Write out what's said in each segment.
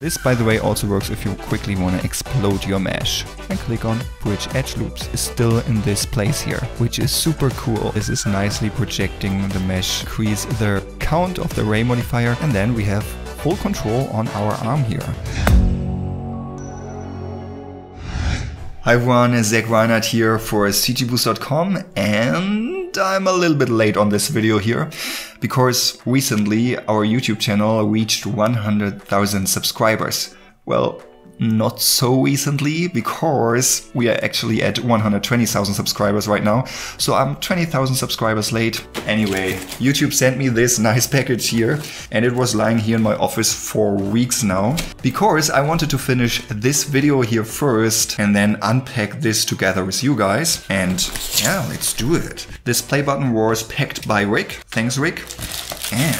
This by the way also works if you quickly want to explode your mesh. And click on Bridge Edge Loops is still in this place here, which is super cool. This is nicely projecting the mesh, increase the count of the array modifier and then we have full control on our arm here. Hi everyone, Zach Reinhardt here for CGBoost.com and I'm a little bit late on this video here because recently our YouTube channel reached 100,000 subscribers. Well, not so recently because we are actually at 120,000 subscribers right now. So I'm 20,000 subscribers late. Anyway, YouTube sent me this nice package here and it was lying here in my office for weeks now because I wanted to finish this video here first and then unpack this together with you guys. And yeah, let's do it. This play button was packed by Rick. Thanks, Rick. And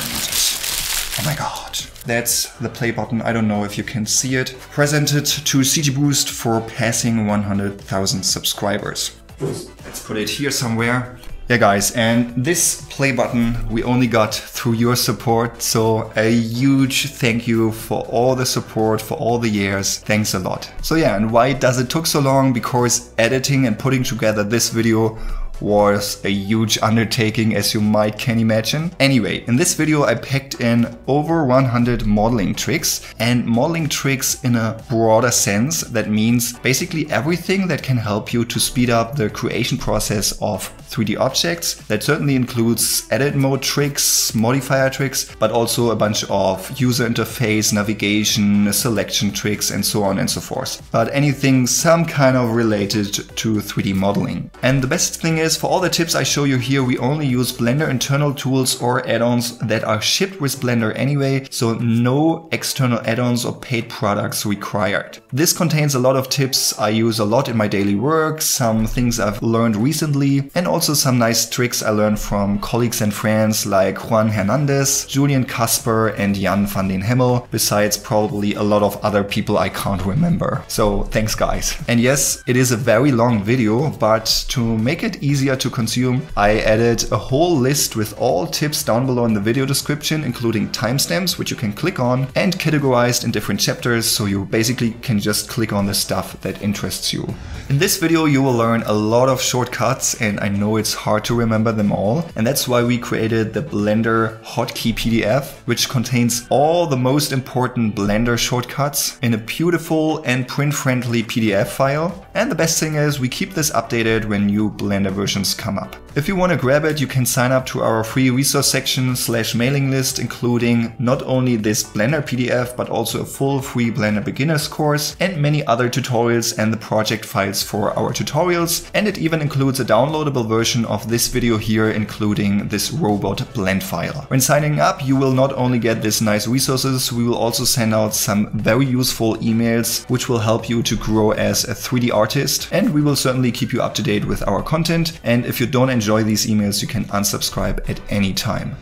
oh my god. That's the play button. I don't know if you can see it. Presented to CG Boost for passing 100,000 subscribers. Let's put it here somewhere. Yeah guys, and this play button we only got through your support, so a huge thank you for all the support for all the years. Thanks a lot. So yeah, and why does it took so long? Because editing and putting together this video was a huge undertaking as you might can imagine. Anyway, in this video I packed in over 100 modeling tricks and modeling tricks in a broader sense that means basically everything that can help you to speed up the creation process of 3D objects. That certainly includes edit mode tricks, modifier tricks, but also a bunch of user interface, navigation, selection tricks and so on and so forth. But anything some kind of related to 3D modeling. And the best thing is for all the tips I show you here, we only use Blender internal tools or add-ons that are shipped with Blender anyway, so no external add-ons or paid products required. This contains a lot of tips I use a lot in my daily work, some things I've learned recently, and also some nice tricks I learned from colleagues and friends like Juan Hernandez, Julien Kaspar, and Jan van den Hemel, besides probably a lot of other people I can't remember. So thanks guys. And yes, it is a very long video, but to make it easier to consume, I added a whole list with all tips down below in the video description, including timestamps, which you can click on, and categorized in different chapters, so you basically can just click on the stuff that interests you. In this video, you will learn a lot of shortcuts, and I know it's hard to remember them all, and that's why we created the Blender Hotkey PDF, which contains all the most important Blender shortcuts in a beautiful and print-friendly PDF file. And the best thing is, we keep this updated when new Blender versions versions come up. If you want to grab it, you can sign up to our free resource section slash mailing list, including not only this Blender PDF, but also a full free Blender beginners course and many other tutorials and the project files for our tutorials. And it even includes a downloadable version of this video here, including this robot blend file. When signing up, you will not only get this nice resources, we will also send out some very useful emails, which will help you to grow as a 3D artist. And we will certainly keep you up to date with our content and if you don't enjoy these emails, you can unsubscribe at any time.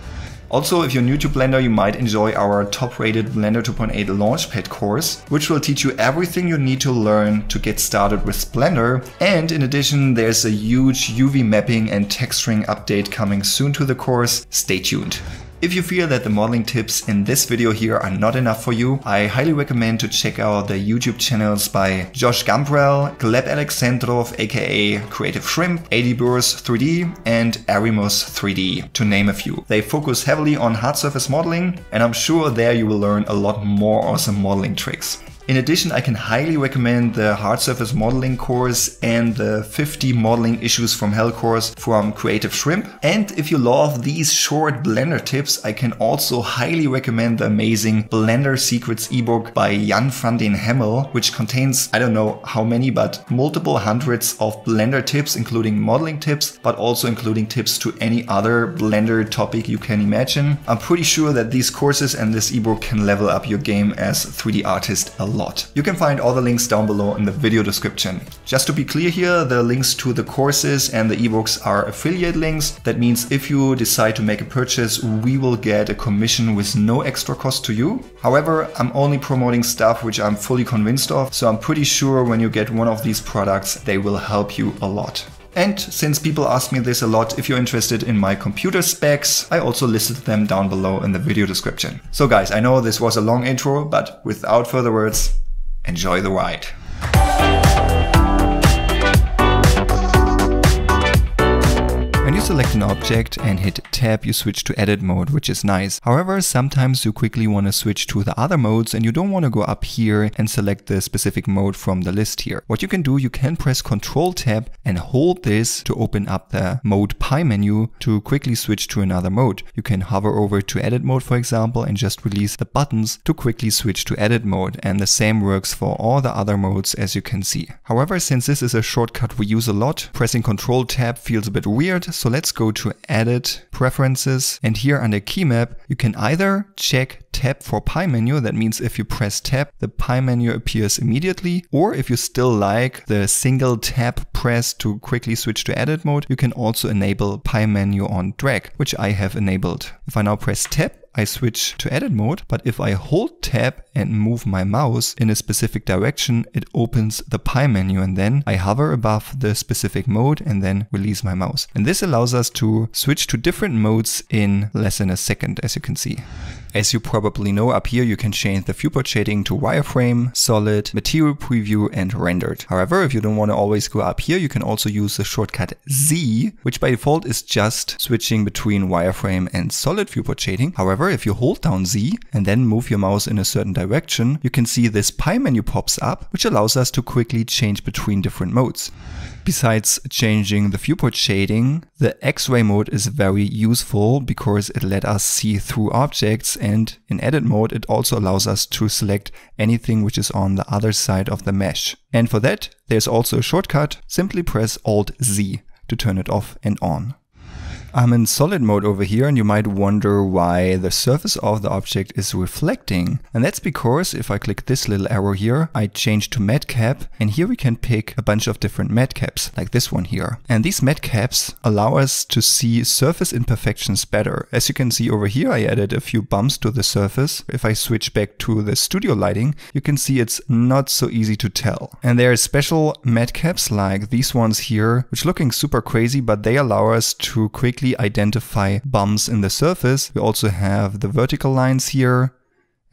Also, if you're new to Blender, you might enjoy our top-rated Blender 2.8 Launchpad course, which will teach you everything you need to learn to get started with Blender. And in addition, there's a huge UV mapping and texturing update coming soon to the course. Stay tuned. If you feel that the modeling tips in this video here are not enough for you, I highly recommend to check out the YouTube channels by Josh Gambrell, Gleb Alexandrov aka Creative Shrimp, Aidy Burrows 3D and Arrimus 3D, to name a few. They focus heavily on hard surface modeling and I'm sure there you will learn a lot more awesome modeling tricks. In addition, I can highly recommend the hard surface modeling course and the 50 modeling issues from hell course from Creative Shrimp. And if you love these short Blender tips, I can also highly recommend the amazing Blender Secrets ebook by Jan van den Hemel, which contains, I don't know how many, but multiple hundreds of Blender tips, including modeling tips, but also including tips to any other Blender topic you can imagine. I'm pretty sure that these courses and this ebook can level up your game as 3D artist. You can find all the links down below in the video description. Just to be clear here, the links to the courses and the ebooks are affiliate links. That means if you decide to make a purchase, we will get a commission with no extra cost to you. However, I'm only promoting stuff which I'm fully convinced of, so I'm pretty sure when you get one of these products, they will help you a lot. And since people ask me this a lot, if you're interested in my computer specs, I also listed them down below in the video description. So guys, I know this was a long intro, but without further words, enjoy the ride. When you select an object and hit tab, you switch to edit mode, which is nice. However, sometimes you quickly want to switch to the other modes and you don't want to go up here and select the specific mode from the list here. What you can do, you can press Control tab and hold this to open up the mode pie menu to quickly switch to another mode. You can hover over to edit mode, for example, and just release the buttons to quickly switch to edit mode. And the same works for all the other modes as you can see. However, since this is a shortcut we use a lot, pressing Control tab feels a bit weird so let's go to Edit, Preferences, and here under Key Map, you can either check tab for pie menu. That means if you press tab, the pie menu appears immediately. Or if you still like the single tab press to quickly switch to edit mode, you can also enable pie menu on drag, which I have enabled. If I now press tab, I switch to edit mode, but if I hold tab and move my mouse in a specific direction, it opens the pie menu and then I hover above the specific mode and then release my mouse. And this allows us to switch to different modes in less than a second, as you can see. As you probably know, up here you can change the viewport shading to wireframe, solid, material preview, and rendered. However, if you don't want to always go up here, you can also use the shortcut Z, which by default is just switching between wireframe and solid viewport shading. However, if you hold down Z and then move your mouse in a certain direction, you can see this pie menu pops up, which allows us to quickly change between different modes. Besides changing the viewport shading, the X-ray mode is very useful because it let us see through objects and in edit mode it also allows us to select anything which is on the other side of the mesh. And for that there's also a shortcut, simply press Alt Z to turn it off and on. I'm in solid mode over here and you might wonder why the surface of the object is reflecting. And that's because if I click this little arrow here, I change to MatCap and here we can pick a bunch of different MatCaps like this one here. And these MatCaps allow us to see surface imperfections better. As you can see over here, I added a few bumps to the surface. If I switch back to the studio lighting, you can see it's not so easy to tell. And there are special MatCaps like these ones here, which looking super crazy, but they allow us to quickly identify bumps in the surface. We also have the vertical lines here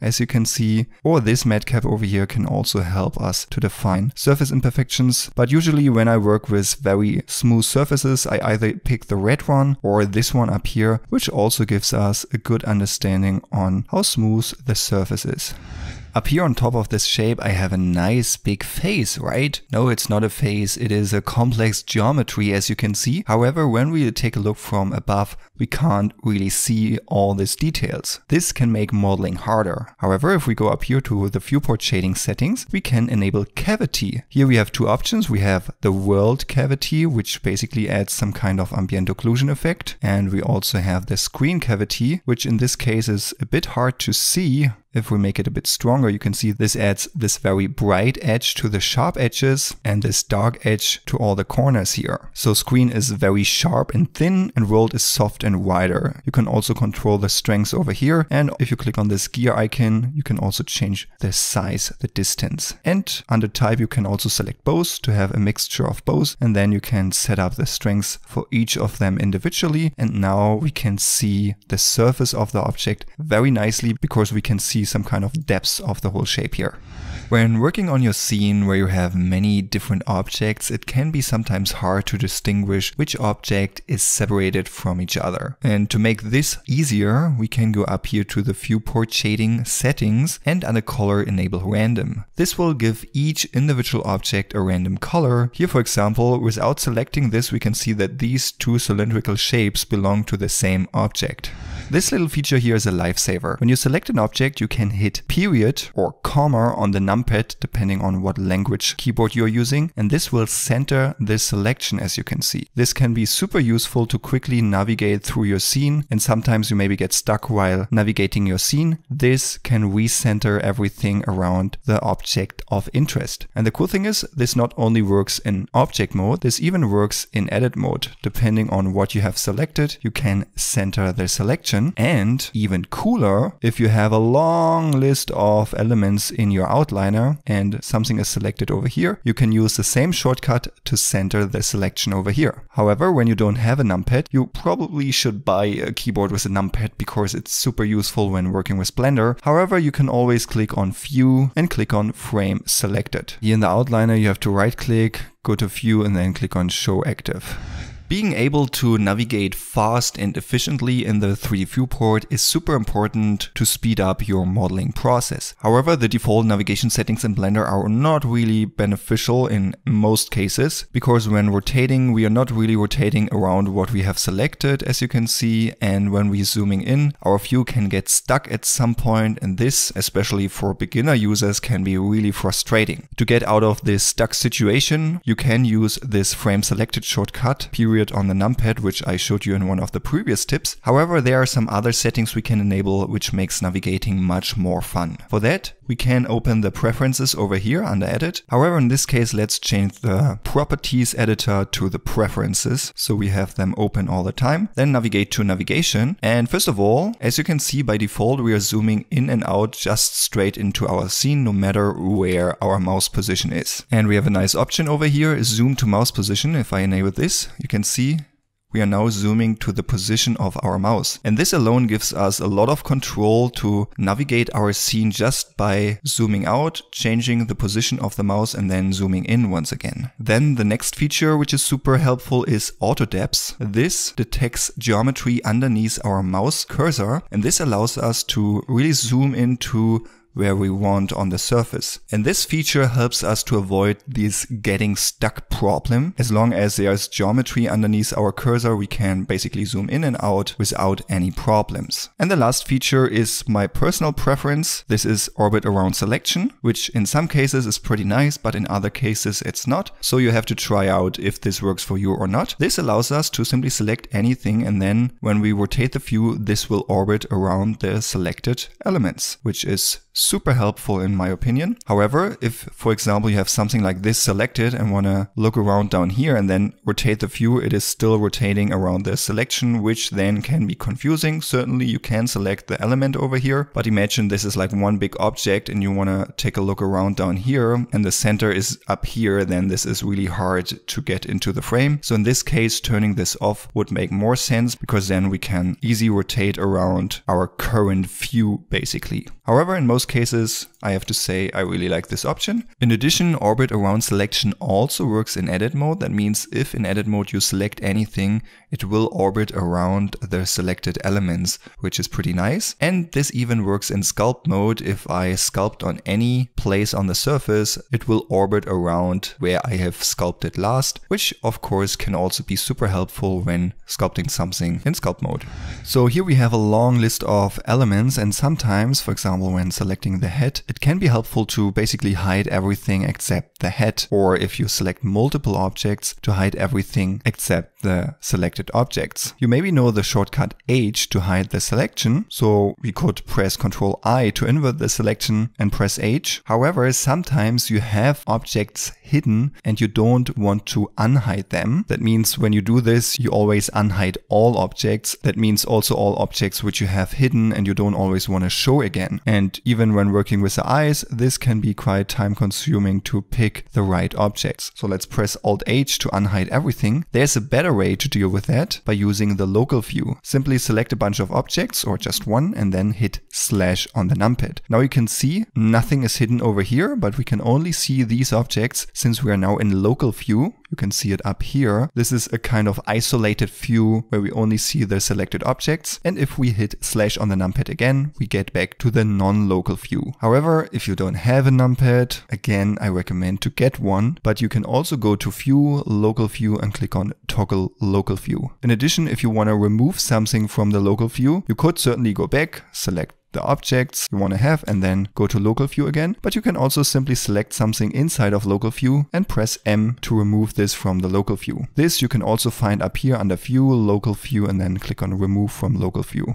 as you can see, or this MatCap over here can also help us to define surface imperfections. But usually when I work with very smooth surfaces, I either pick the red one or this one up here, which also gives us a good understanding on how smooth the surface is. Up here on top of this shape I have a nice big face, right? No, it's not a face, it is a complex geometry as you can see. However, when we take a look from above, we can't really see all these details. This can make modeling harder. However, if we go up here to the viewport shading settings, we can enable cavity. Here we have two options. We have the world cavity, which basically adds some kind of ambient occlusion effect. And we also have the screen cavity, which in this case is a bit hard to see if we make it a bit stronger, you can see this adds this very bright edge to the sharp edges and this dark edge to all the corners here. So screen is very sharp and thin and world is soft and wider. You can also control the strength over here. And if you click on this gear icon, you can also change the size, the distance. And under type, you can also select both to have a mixture of both. And then you can set up the strengths for each of them individually. And now we can see the surface of the object very nicely because we can see some kind of depth of the whole shape here. When working on your scene where you have many different objects, it can be sometimes hard to distinguish which object is separated from each other. And to make this easier, we can go up here to the viewport shading settings and under color enable random. This will give each individual object a random color. Here for example, without selecting this, we can see that these two cylindrical shapes belong to the same object. This little feature here is a lifesaver. When you select an object, you can hit period or comma on the numpad, depending on what language keyboard you're using, and this will center this selection as you can see. This can be super useful to quickly navigate through your scene, and sometimes you maybe get stuck while navigating your scene. This can recenter everything around the object of interest. And the cool thing is this not only works in object mode, this even works in edit mode. Depending on what you have selected, you can center the selection and even cooler, if you have a long list of elements in your outliner and something is selected over here, you can use the same shortcut to center the selection over here. However, when you don't have a numpad, you probably should buy a keyboard with a numpad because it's super useful when working with Blender. However, you can always click on View and click on Frame Selected. Here in the outliner, you have to right click, go to View and then click on Show Active. Being able to navigate fast and efficiently in the 3D viewport is super important to speed up your modeling process. However, the default navigation settings in Blender are not really beneficial in most cases because when rotating, we are not really rotating around what we have selected, as you can see. And when we zooming in, our view can get stuck at some point and this, especially for beginner users, can be really frustrating. To get out of this stuck situation, you can use this frame selected shortcut, period period on the numpad, which I showed you in one of the previous tips. However, there are some other settings we can enable which makes navigating much more fun. For that, we can open the preferences over here under edit. However, in this case, let's change the properties editor to the preferences. So we have them open all the time. Then navigate to navigation. And first of all, as you can see by default, we are zooming in and out just straight into our scene, no matter where our mouse position is. And we have a nice option over here, zoom to mouse position. If I enable this, you can see we are now zooming to the position of our mouse. And this alone gives us a lot of control to navigate our scene just by zooming out, changing the position of the mouse and then zooming in once again. Then the next feature which is super helpful is auto depth. This detects geometry underneath our mouse cursor and this allows us to really zoom into where we want on the surface. And this feature helps us to avoid this getting stuck problem. As long as there's geometry underneath our cursor, we can basically zoom in and out without any problems. And the last feature is my personal preference. This is orbit around selection, which in some cases is pretty nice, but in other cases it's not. So you have to try out if this works for you or not. This allows us to simply select anything and then when we rotate the view, this will orbit around the selected elements, which is super helpful in my opinion. However, if for example you have something like this selected and want to look around down here and then rotate the view, it is still rotating around the selection, which then can be confusing. Certainly you can select the element over here, but imagine this is like one big object and you want to take a look around down here and the center is up here, then this is really hard to get into the frame. So in this case, turning this off would make more sense because then we can easy rotate around our current view basically. However, in most cases, I have to say I really like this option. In addition, orbit around selection also works in edit mode. That means if in edit mode you select anything, it will orbit around the selected elements, which is pretty nice. And this even works in sculpt mode. If I sculpt on any place on the surface, it will orbit around where I have sculpted last, which of course can also be super helpful when sculpting something in sculpt mode. So here we have a long list of elements and sometimes, for example, when selecting the head, it can be helpful to basically hide everything except the head, or if you select multiple objects, to hide everything except the selected objects. You maybe know the shortcut H to hide the selection, so we could press Ctrl I to invert the selection and press H. However, sometimes you have objects hidden and you don't want to unhide them. That means when you do this, you always unhide all objects. That means also all objects which you have hidden and you don't always want to show again. And even when working with the eyes, this can be quite time consuming to pick the right objects. So let's press Alt H to unhide everything. There's a better way to deal with that by using the local view. Simply select a bunch of objects or just one and then hit slash on the numpad. Now you can see nothing is hidden over here, but we can only see these objects since we are now in local view you can see it up here. This is a kind of isolated view where we only see the selected objects. And if we hit slash on the numpad again, we get back to the non-local view. However, if you don't have a numpad, again, I recommend to get one, but you can also go to view, local view and click on toggle local view. In addition, if you want to remove something from the local view, you could certainly go back, select the objects you want to have and then go to local view again. But you can also simply select something inside of local view and press M to remove this from the local view. This you can also find up here under view, local view and then click on remove from local view.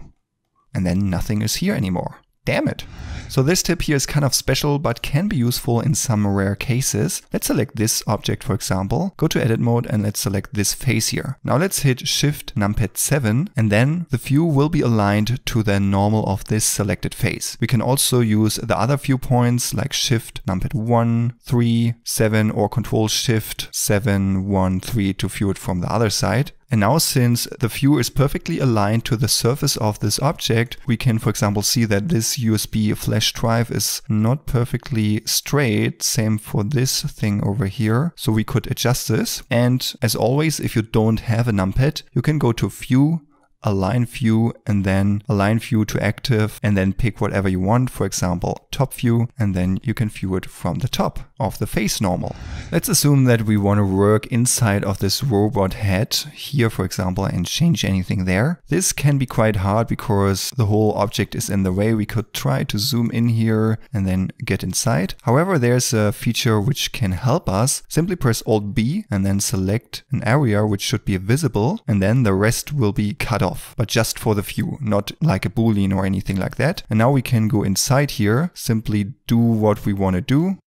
And then nothing is here anymore. Damn it. So this tip here is kind of special, but can be useful in some rare cases. Let's select this object, for example, go to edit mode and let's select this face here. Now let's hit shift numpad 7 and then the view will be aligned to the normal of this selected face. We can also use the other viewpoints like shift numpad 1, 3, 7 or control shift 7, 1, 3 to view it from the other side. And now since the view is perfectly aligned to the surface of this object, we can for example see that this USB flash drive is not perfectly straight. Same for this thing over here. So we could adjust this. And as always, if you don't have a numpad, you can go to view, align view and then align view to active and then pick whatever you want. For example, top view and then you can view it from the top of the face normal. Let's assume that we want to work inside of this robot head here, for example, and change anything there. This can be quite hard because the whole object is in the way. We could try to zoom in here and then get inside. However, there's a feature which can help us. Simply press Alt B and then select an area which should be visible and then the rest will be cut off, but just for the view, not like a boolean or anything like that. And now we can go inside here, simply do what we want to do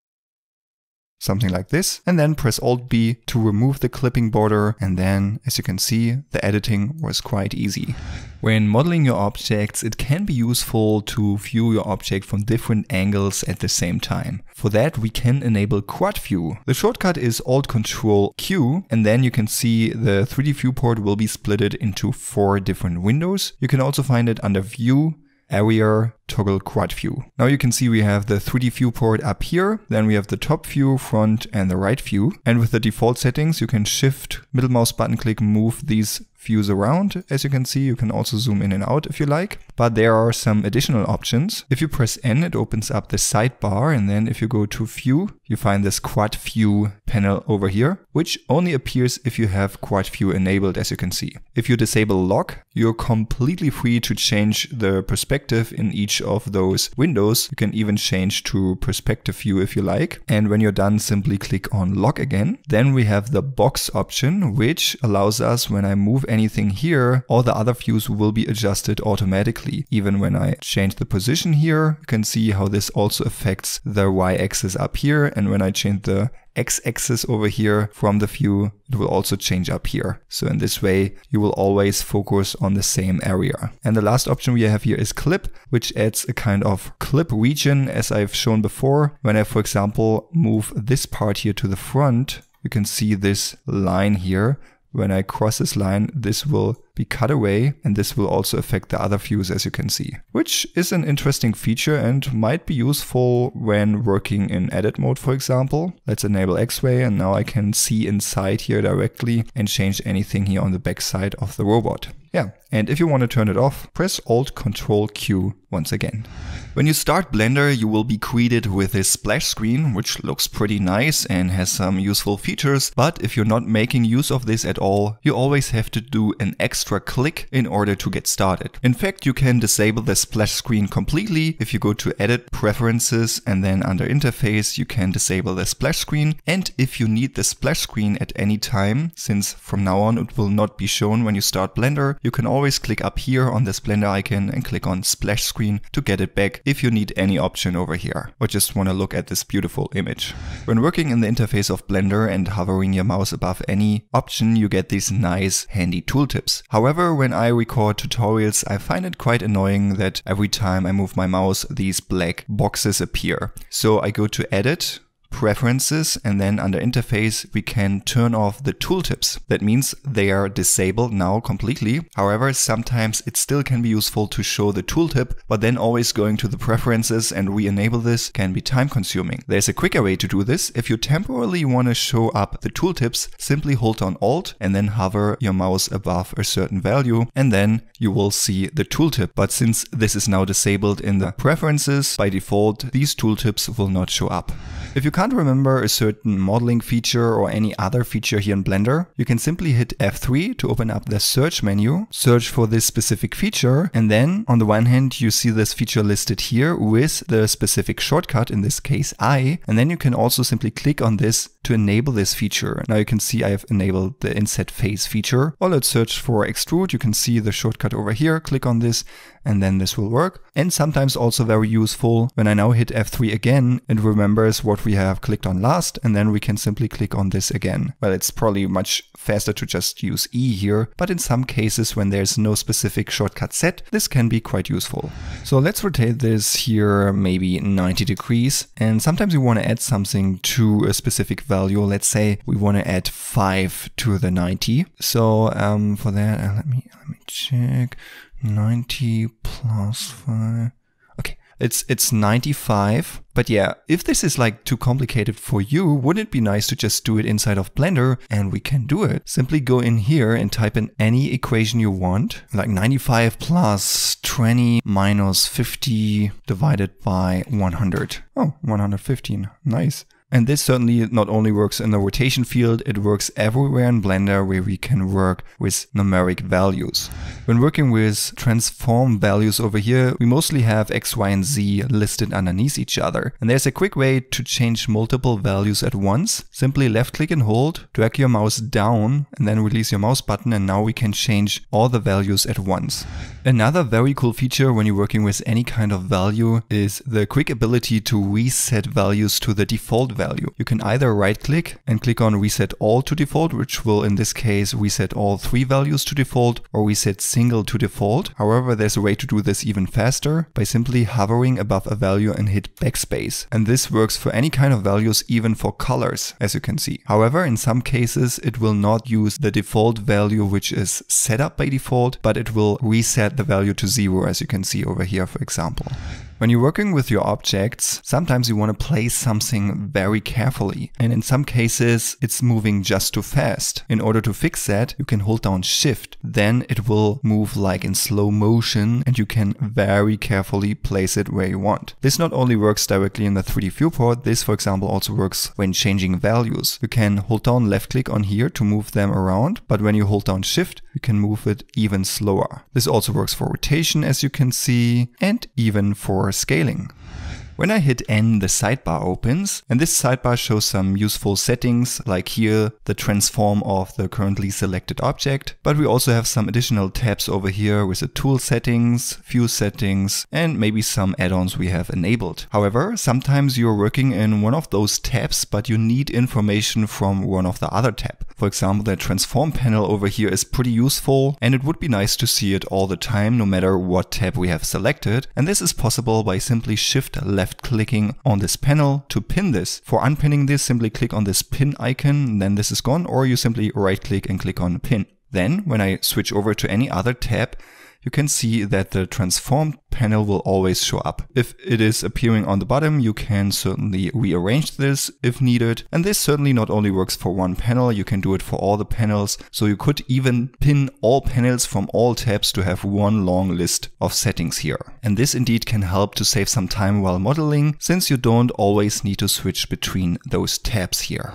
something like this, and then press Alt B to remove the clipping border, and then, as you can see, the editing was quite easy. When modeling your objects, it can be useful to view your object from different angles at the same time. For that, we can enable quad view. The shortcut is Alt Control Q, and then you can see the 3D viewport will be splitted into four different windows. You can also find it under View, Area, toggle quad view. Now you can see we have the 3D viewport up here, then we have the top view, front and the right view. And with the default settings, you can shift middle mouse button click, move these views around. As you can see, you can also zoom in and out if you like, but there are some additional options. If you press N, it opens up the sidebar. And then if you go to view, you find this quad view panel over here, which only appears if you have quad view enabled, as you can see. If you disable lock, you're completely free to change the perspective in each of those windows. You can even change to perspective view if you like. And when you're done, simply click on lock again. Then we have the box option, which allows us when I move anything here, all the other views will be adjusted automatically. Even when I change the position here, you can see how this also affects the y-axis up here. And when I change the x-axis over here from the view, it will also change up here. So in this way, you will always focus on the same area. And the last option we have here is clip, which adds a kind of clip region as I've shown before. When I, for example, move this part here to the front, you can see this line here. When I cross this line, this will be cut away and this will also affect the other views as you can see, which is an interesting feature and might be useful when working in edit mode for example. Let's enable X-ray and now I can see inside here directly and change anything here on the back side of the robot. Yeah, and if you want to turn it off, press Alt Control Q once again. When you start Blender, you will be greeted with a splash screen, which looks pretty nice and has some useful features, but if you're not making use of this at all, you always have to do an extra click in order to get started. In fact, you can disable the splash screen completely. If you go to Edit, Preferences, and then under Interface, you can disable the splash screen. And if you need the splash screen at any time, since from now on it will not be shown when you start Blender, you can always click up here on this Blender icon and click on splash screen to get it back if you need any option over here or just want to look at this beautiful image. When working in the interface of Blender and hovering your mouse above any option, you get these nice handy tooltips. However, when I record tutorials, I find it quite annoying that every time I move my mouse, these black boxes appear. So I go to edit, preferences and then under interface we can turn off the tooltips. That means they are disabled now completely. However, sometimes it still can be useful to show the tooltip, but then always going to the preferences and re-enable this can be time consuming. There's a quicker way to do this. If you temporarily want to show up the tooltips, simply hold on Alt and then hover your mouse above a certain value and then you will see the tooltip. But since this is now disabled in the preferences, by default, these tooltips will not show up. If you remember a certain modeling feature or any other feature here in Blender, you can simply hit F3 to open up the search menu, search for this specific feature, and then on the one hand you see this feature listed here with the specific shortcut, in this case I, and then you can also simply click on this to enable this feature. Now you can see I have enabled the inset face feature. Or let's search for extrude, you can see the shortcut over here, click on this, and then this will work. And sometimes also very useful when I now hit F3 again, it remembers what we have clicked on last and then we can simply click on this again. Well, it's probably much faster to just use E here, but in some cases when there's no specific shortcut set, this can be quite useful. So let's rotate this here maybe 90 degrees and sometimes we want to add something to a specific value. Let's say we want to add 5 to the 90. So um, for that, uh, let me let me check. 90 plus 5. Okay, it's it's 95. But yeah, if this is like too complicated for you, wouldn't it be nice to just do it inside of Blender? And we can do it. Simply go in here and type in any equation you want, like 95 plus 20 minus 50 divided by 100. Oh, 115. Nice. And this certainly not only works in the rotation field, it works everywhere in Blender where we can work with numeric values. When working with transform values over here, we mostly have X, Y, and Z listed underneath each other. And there's a quick way to change multiple values at once. Simply left click and hold, drag your mouse down, and then release your mouse button, and now we can change all the values at once. Another very cool feature when you're working with any kind of value is the quick ability to reset values to the default value. You can either right click and click on reset all to default, which will in this case reset all three values to default or reset single to default. However, there's a way to do this even faster by simply hovering above a value and hit backspace. And this works for any kind of values, even for colors, as you can see. However, in some cases, it will not use the default value, which is set up by default, but it will reset the value to zero as you can see over here for example. When you're working with your objects, sometimes you want to place something very carefully. And in some cases, it's moving just too fast. In order to fix that, you can hold down shift. Then it will move like in slow motion and you can very carefully place it where you want. This not only works directly in the 3D viewport, this for example also works when changing values. You can hold down left click on here to move them around, but when you hold down shift, you can move it even slower. This also works for rotation as you can see and even for scaling. When I hit N, the sidebar opens, and this sidebar shows some useful settings, like here, the transform of the currently selected object, but we also have some additional tabs over here with the tool settings, view settings, and maybe some add-ons we have enabled. However, sometimes you're working in one of those tabs, but you need information from one of the other tab. For example, the transform panel over here is pretty useful, and it would be nice to see it all the time, no matter what tab we have selected, and this is possible by simply shift left left clicking on this panel to pin this. For unpinning this, simply click on this pin icon, then this is gone, or you simply right click and click on pin. Then when I switch over to any other tab, you can see that the transformed panel will always show up. If it is appearing on the bottom, you can certainly rearrange this if needed. And this certainly not only works for one panel, you can do it for all the panels. So you could even pin all panels from all tabs to have one long list of settings here. And this indeed can help to save some time while modeling, since you don't always need to switch between those tabs here.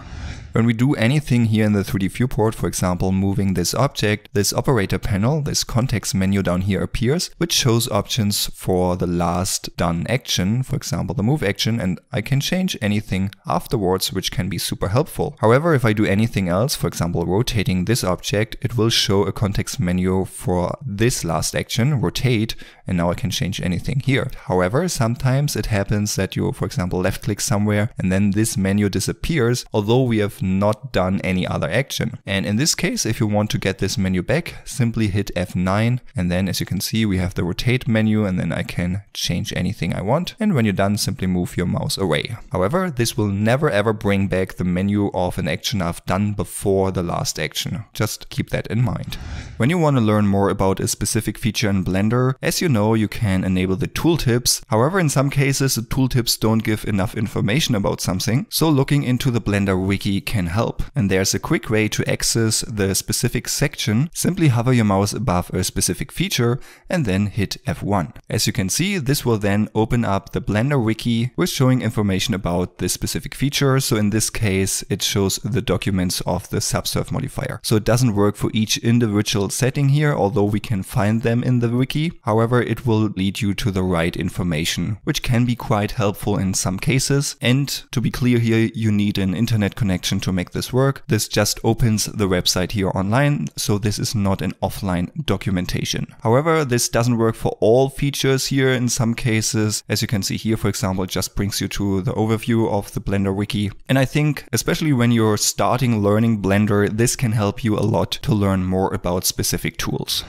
When we do anything here in the 3D viewport, for example, moving this object, this operator panel, this context menu down here appears, which shows options for the last done action, for example, the move action, and I can change anything afterwards, which can be super helpful. However, if I do anything else, for example, rotating this object, it will show a context menu for this last action, rotate, and now I can change anything here. However, sometimes it happens that you, for example, left click somewhere and then this menu disappears, although we have not done any other action. And in this case, if you want to get this menu back, simply hit F9 and then as you can see, we have the rotate menu and then I can change anything I want. And when you're done, simply move your mouse away. However, this will never ever bring back the menu of an action I've done before the last action. Just keep that in mind. When you want to learn more about a specific feature in Blender, as you know, you can enable the tooltips. However, in some cases, the tooltips don't give enough information about something, so looking into the Blender wiki can help. And there's a quick way to access the specific section. Simply hover your mouse above a specific feature and then hit F1. As you can see, this will then open up the Blender wiki with showing information about this specific feature. So in this case, it shows the documents of the subsurf modifier. So it doesn't work for each individual setting here, although we can find them in the wiki. However, it will lead you to the right information, which can be quite helpful in some cases. And to be clear here, you need an internet connection to make this work. This just opens the website here online, so this is not an offline documentation. However, this doesn't work for all features here in some cases. As you can see here, for example, it just brings you to the overview of the Blender wiki. And I think, especially when you're starting learning Blender, this can help you a lot to learn more about specific tools.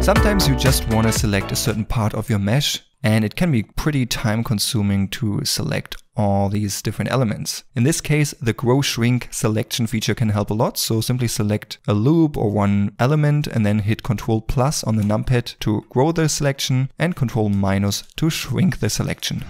Sometimes you just want to select a certain part of your mesh and it can be pretty time consuming to select all these different elements. In this case, the grow shrink selection feature can help a lot. So simply select a loop or one element and then hit Control plus on the numpad to grow the selection and Control minus to shrink the selection.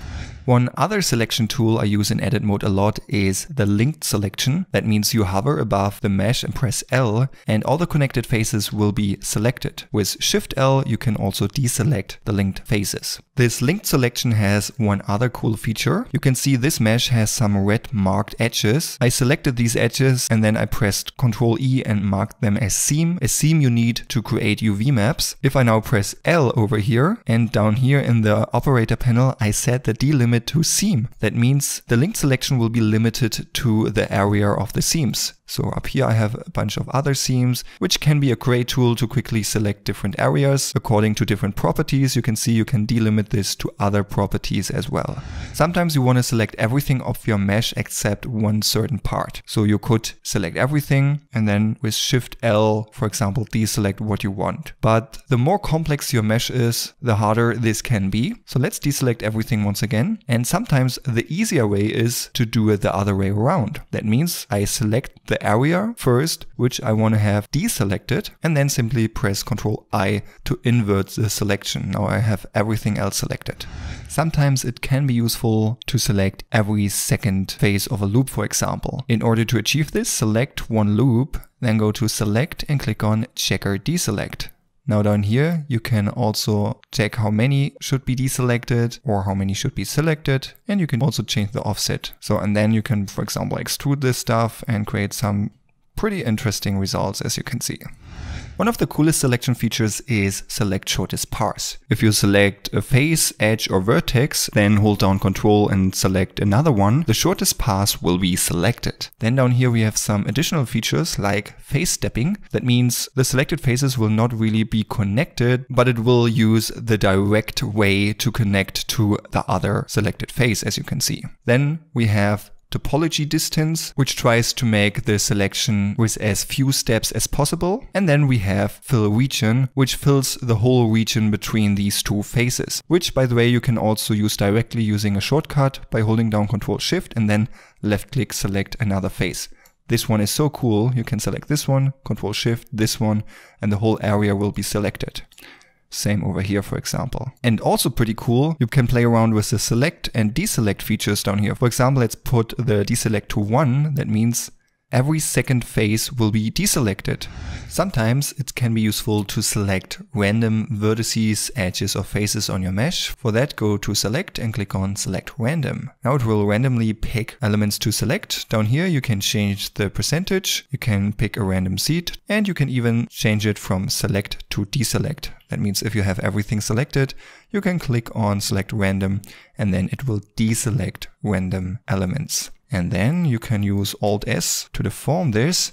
One other selection tool I use in edit mode a lot is the linked selection. That means you hover above the mesh and press L and all the connected faces will be selected. With Shift L you can also deselect the linked faces. This linked selection has one other cool feature. You can see this mesh has some red marked edges. I selected these edges and then I pressed Ctrl E and marked them as seam. A seam you need to create UV maps. If I now press L over here and down here in the operator panel I set the delimit limit to seam. That means the link selection will be limited to the area of the seams. So up here I have a bunch of other seams, which can be a great tool to quickly select different areas. According to different properties, you can see you can delimit this to other properties as well. Sometimes you want to select everything of your mesh except one certain part. So you could select everything and then with Shift L, for example, deselect what you want. But the more complex your mesh is, the harder this can be. So let's deselect everything once again. And sometimes the easier way is to do it the other way around. That means I select the area first, which I want to have deselected, and then simply press Ctrl I to invert the selection. Now I have everything else selected. Sometimes it can be useful to select every second phase of a loop, for example. In order to achieve this, select one loop, then go to select and click on checker deselect. Now down here, you can also check how many should be deselected or how many should be selected. And you can also change the offset. So, and then you can, for example, extrude this stuff and create some pretty interesting results as you can see. One of the coolest selection features is select shortest path. If you select a face, edge or vertex, then hold down control and select another one, the shortest path will be selected. Then down here we have some additional features like face stepping. That means the selected faces will not really be connected, but it will use the direct way to connect to the other selected face as you can see. Then we have topology distance, which tries to make the selection with as few steps as possible. And then we have fill region, which fills the whole region between these two faces, which by the way, you can also use directly using a shortcut by holding down Control Shift and then left click select another face. This one is so cool. You can select this one, Control Shift, this one, and the whole area will be selected. Same over here, for example. And also pretty cool, you can play around with the select and deselect features down here. For example, let's put the deselect to one. That means every second face will be deselected. Sometimes it can be useful to select random vertices, edges or faces on your mesh. For that go to select and click on select random. Now it will randomly pick elements to select. Down here you can change the percentage, you can pick a random seed and you can even change it from select to deselect. That means if you have everything selected, you can click on select random and then it will deselect random elements. And then you can use Alt S to deform this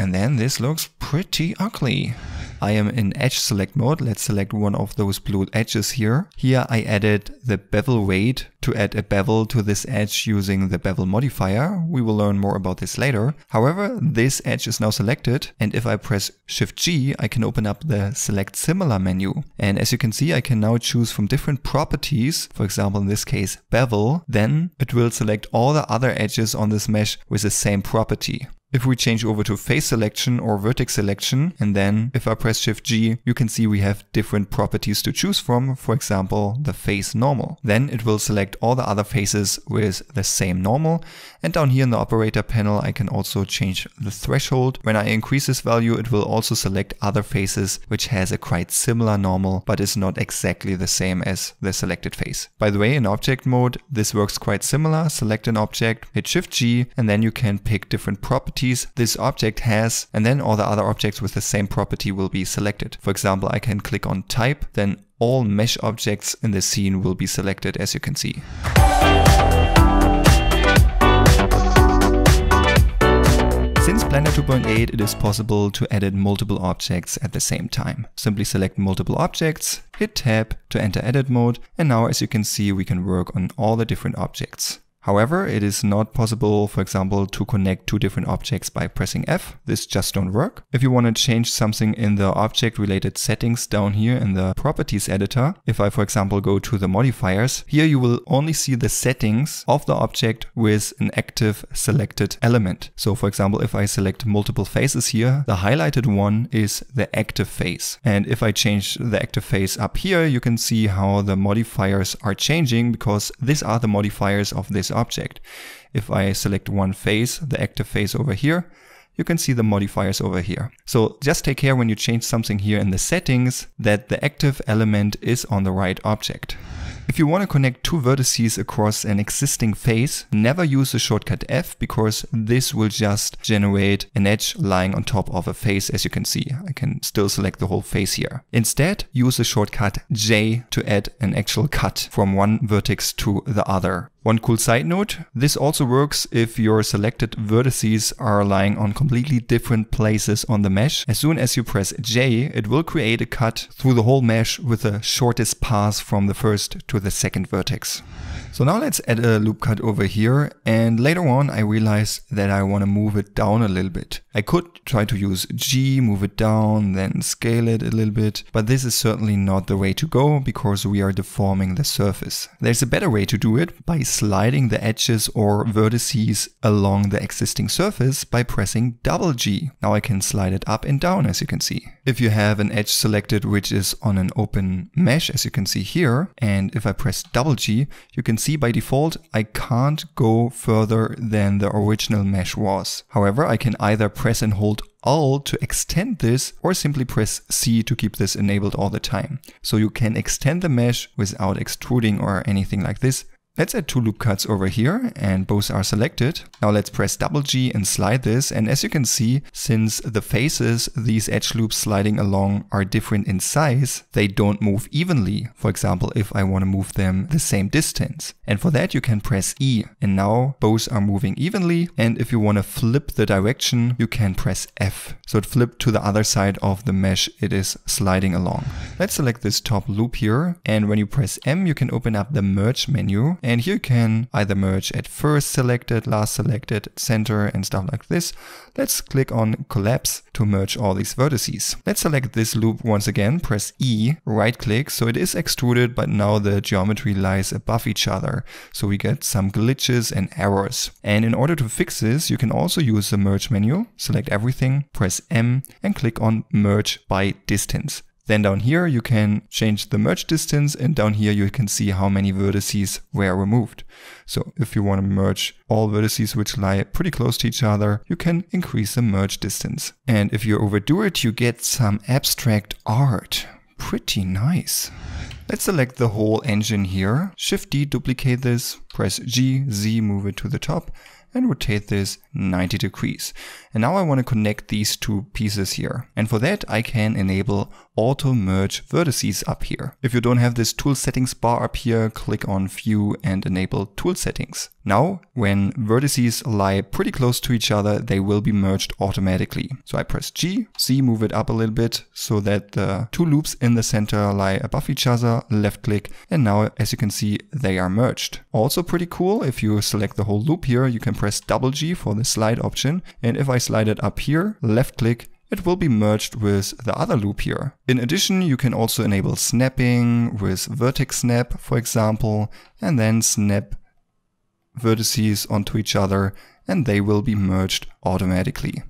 and then this looks pretty ugly. I am in edge select mode. Let's select one of those blue edges here. Here I added the bevel weight to add a bevel to this edge using the bevel modifier. We will learn more about this later. However, this edge is now selected and if I press Shift G, I can open up the select similar menu. And as you can see, I can now choose from different properties, for example, in this case, bevel, then it will select all the other edges on this mesh with the same property. If we change over to face selection or vertex selection, and then if I press Shift G, you can see we have different properties to choose from, for example, the face normal. Then it will select all the other faces with the same normal. And down here in the operator panel, I can also change the threshold. When I increase this value, it will also select other faces which has a quite similar normal, but is not exactly the same as the selected face. By the way, in object mode, this works quite similar. Select an object, hit Shift G, and then you can pick different properties this object has, and then all the other objects with the same property will be selected. For example, I can click on type, then all mesh objects in the scene will be selected as you can see. Since Blender 2.8 it is possible to edit multiple objects at the same time. Simply select multiple objects, hit tab to enter edit mode and now as you can see we can work on all the different objects. However, it is not possible, for example, to connect two different objects by pressing F. This just don't work. If you want to change something in the object related settings down here in the properties editor, if I, for example, go to the modifiers, here you will only see the settings of the object with an active selected element. So for example, if I select multiple faces here, the highlighted one is the active face. And if I change the active face up here, you can see how the modifiers are changing because these are the modifiers of this object. If I select one face, the active face over here, you can see the modifiers over here. So just take care when you change something here in the settings that the active element is on the right object. If you want to connect two vertices across an existing face, never use the shortcut F because this will just generate an edge lying on top of a face as you can see. I can still select the whole face here. Instead, use the shortcut J to add an actual cut from one vertex to the other. One cool side note, this also works if your selected vertices are lying on completely different places on the mesh. As soon as you press J, it will create a cut through the whole mesh with the shortest path from the first to the second vertex. So now let's add a loop cut over here and later on I realized that I want to move it down a little bit. I could try to use G, move it down, then scale it a little bit, but this is certainly not the way to go because we are deforming the surface. There's a better way to do it by sliding the edges or vertices along the existing surface by pressing double G. Now I can slide it up and down as you can see. If you have an edge selected which is on an open mesh as you can see here and if I press double G you can see by default, I can't go further than the original mesh was. However, I can either press and hold Alt to extend this or simply press C to keep this enabled all the time. So you can extend the mesh without extruding or anything like this. Let's add two loop cuts over here and both are selected. Now let's press double G and slide this and as you can see, since the faces these edge loops sliding along are different in size, they don't move evenly. For example, if I want to move them the same distance. And for that you can press E and now both are moving evenly and if you want to flip the direction, you can press F. So it flipped to the other side of the mesh it is sliding along. Let's select this top loop here and when you press M you can open up the merge menu here you can either merge at first selected, last selected, center and stuff like this. Let's click on collapse to merge all these vertices. Let's select this loop once again, press E, right click, so it is extruded, but now the geometry lies above each other. So we get some glitches and errors. And in order to fix this, you can also use the merge menu, select everything, press M and click on merge by distance. Then down here you can change the merge distance and down here you can see how many vertices were removed. So if you want to merge all vertices which lie pretty close to each other, you can increase the merge distance. And if you overdo it, you get some abstract art. Pretty nice. Let's select the whole engine here. Shift D, duplicate this, press G, Z, move it to the top and rotate this 90 degrees. And now I want to connect these two pieces here. And for that I can enable auto merge vertices up here. If you don't have this tool settings bar up here, click on view and enable tool settings. Now, when vertices lie pretty close to each other, they will be merged automatically. So I press G, C, move it up a little bit so that the two loops in the center lie above each other, left click, and now as you can see, they are merged. Also pretty cool, if you select the whole loop here, you can press double G for the slide option. And if I slide it up here, left click, it will be merged with the other loop here. In addition, you can also enable snapping with vertex snap, for example, and then snap vertices onto each other and they will be merged automatically.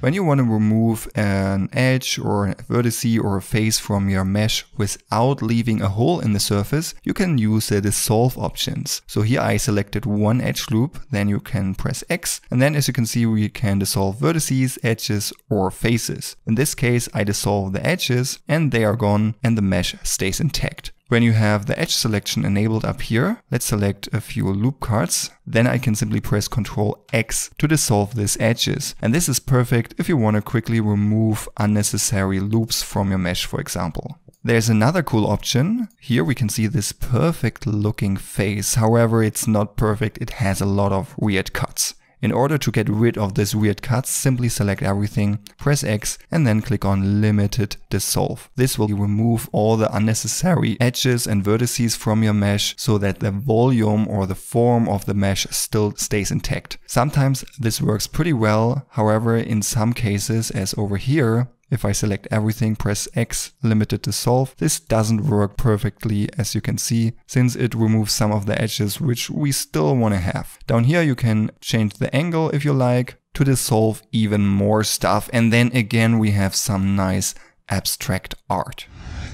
When you want to remove an edge or a vertice or a face from your mesh without leaving a hole in the surface, you can use the dissolve options. So here I selected one edge loop, then you can press X, and then as you can see we can dissolve vertices, edges or faces. In this case I dissolve the edges and they are gone and the mesh stays intact. When you have the edge selection enabled up here, let's select a few loop cuts. Then I can simply press Ctrl X to dissolve these edges. And this is perfect if you want to quickly remove unnecessary loops from your mesh, for example. There's another cool option. Here we can see this perfect looking face. However, it's not perfect. It has a lot of weird cuts. In order to get rid of this weird cuts, simply select everything, press X and then click on Limited Dissolve. This will remove all the unnecessary edges and vertices from your mesh so that the volume or the form of the mesh still stays intact. Sometimes this works pretty well, however in some cases as over here, if I select everything, press X, limited dissolve, this doesn't work perfectly as you can see, since it removes some of the edges which we still want to have. Down here you can change the angle if you like to dissolve even more stuff and then again we have some nice abstract art.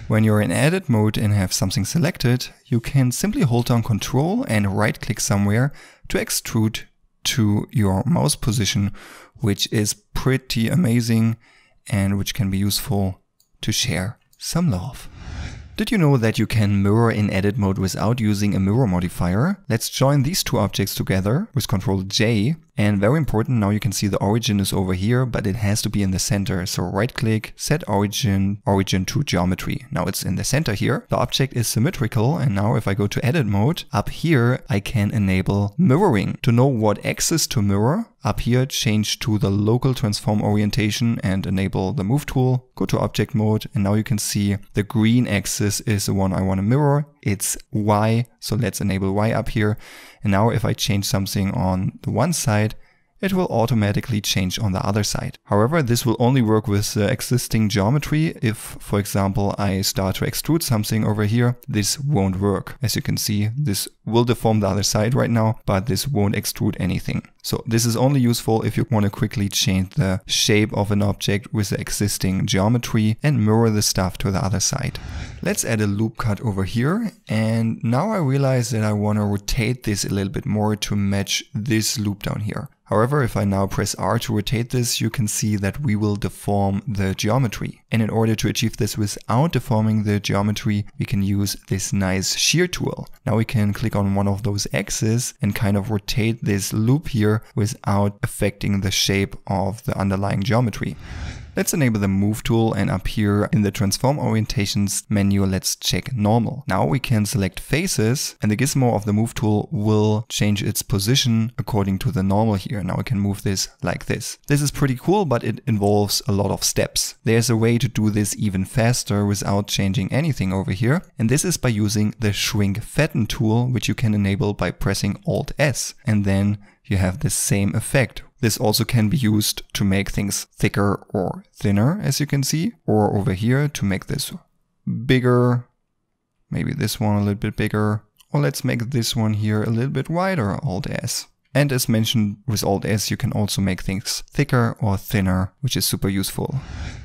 When you're in edit mode and have something selected, you can simply hold down Ctrl and right click somewhere to extrude to your mouse position, which is pretty amazing and which can be useful to share some love. Did you know that you can mirror in edit mode without using a mirror modifier? Let's join these two objects together with Ctrl J and very important, now you can see the origin is over here, but it has to be in the center. So right click, set origin, origin to geometry. Now it's in the center here. The object is symmetrical. And now if I go to edit mode, up here, I can enable mirroring. To know what axis to mirror, up here, change to the local transform orientation and enable the move tool. Go to object mode and now you can see the green axis is the one I want to mirror. It's Y, so let's enable Y up here. And now if I change something on the one side, it will automatically change on the other side. However, this will only work with the existing geometry. If, for example, I start to extrude something over here, this won't work. As you can see, this will deform the other side right now, but this won't extrude anything. So this is only useful if you want to quickly change the shape of an object with the existing geometry and mirror the stuff to the other side. Let's add a loop cut over here. And now I realize that I want to rotate this a little bit more to match this loop down here. However, if I now press R to rotate this, you can see that we will deform the geometry. And in order to achieve this without deforming the geometry, we can use this nice shear tool. Now we can click on one of those axes and kind of rotate this loop here without affecting the shape of the underlying geometry. Let's enable the move tool and up here in the transform orientations menu, let's check normal. Now we can select faces and the gizmo of the move tool will change its position according to the normal here. Now we can move this like this. This is pretty cool, but it involves a lot of steps. There's a way to do this even faster without changing anything over here. And this is by using the shrink fatten tool, which you can enable by pressing Alt S. And then you have the same effect this also can be used to make things thicker or thinner, as you can see, or over here to make this bigger, maybe this one a little bit bigger, or let's make this one here a little bit wider, Alt S. And as mentioned with Alt S, you can also make things thicker or thinner, which is super useful.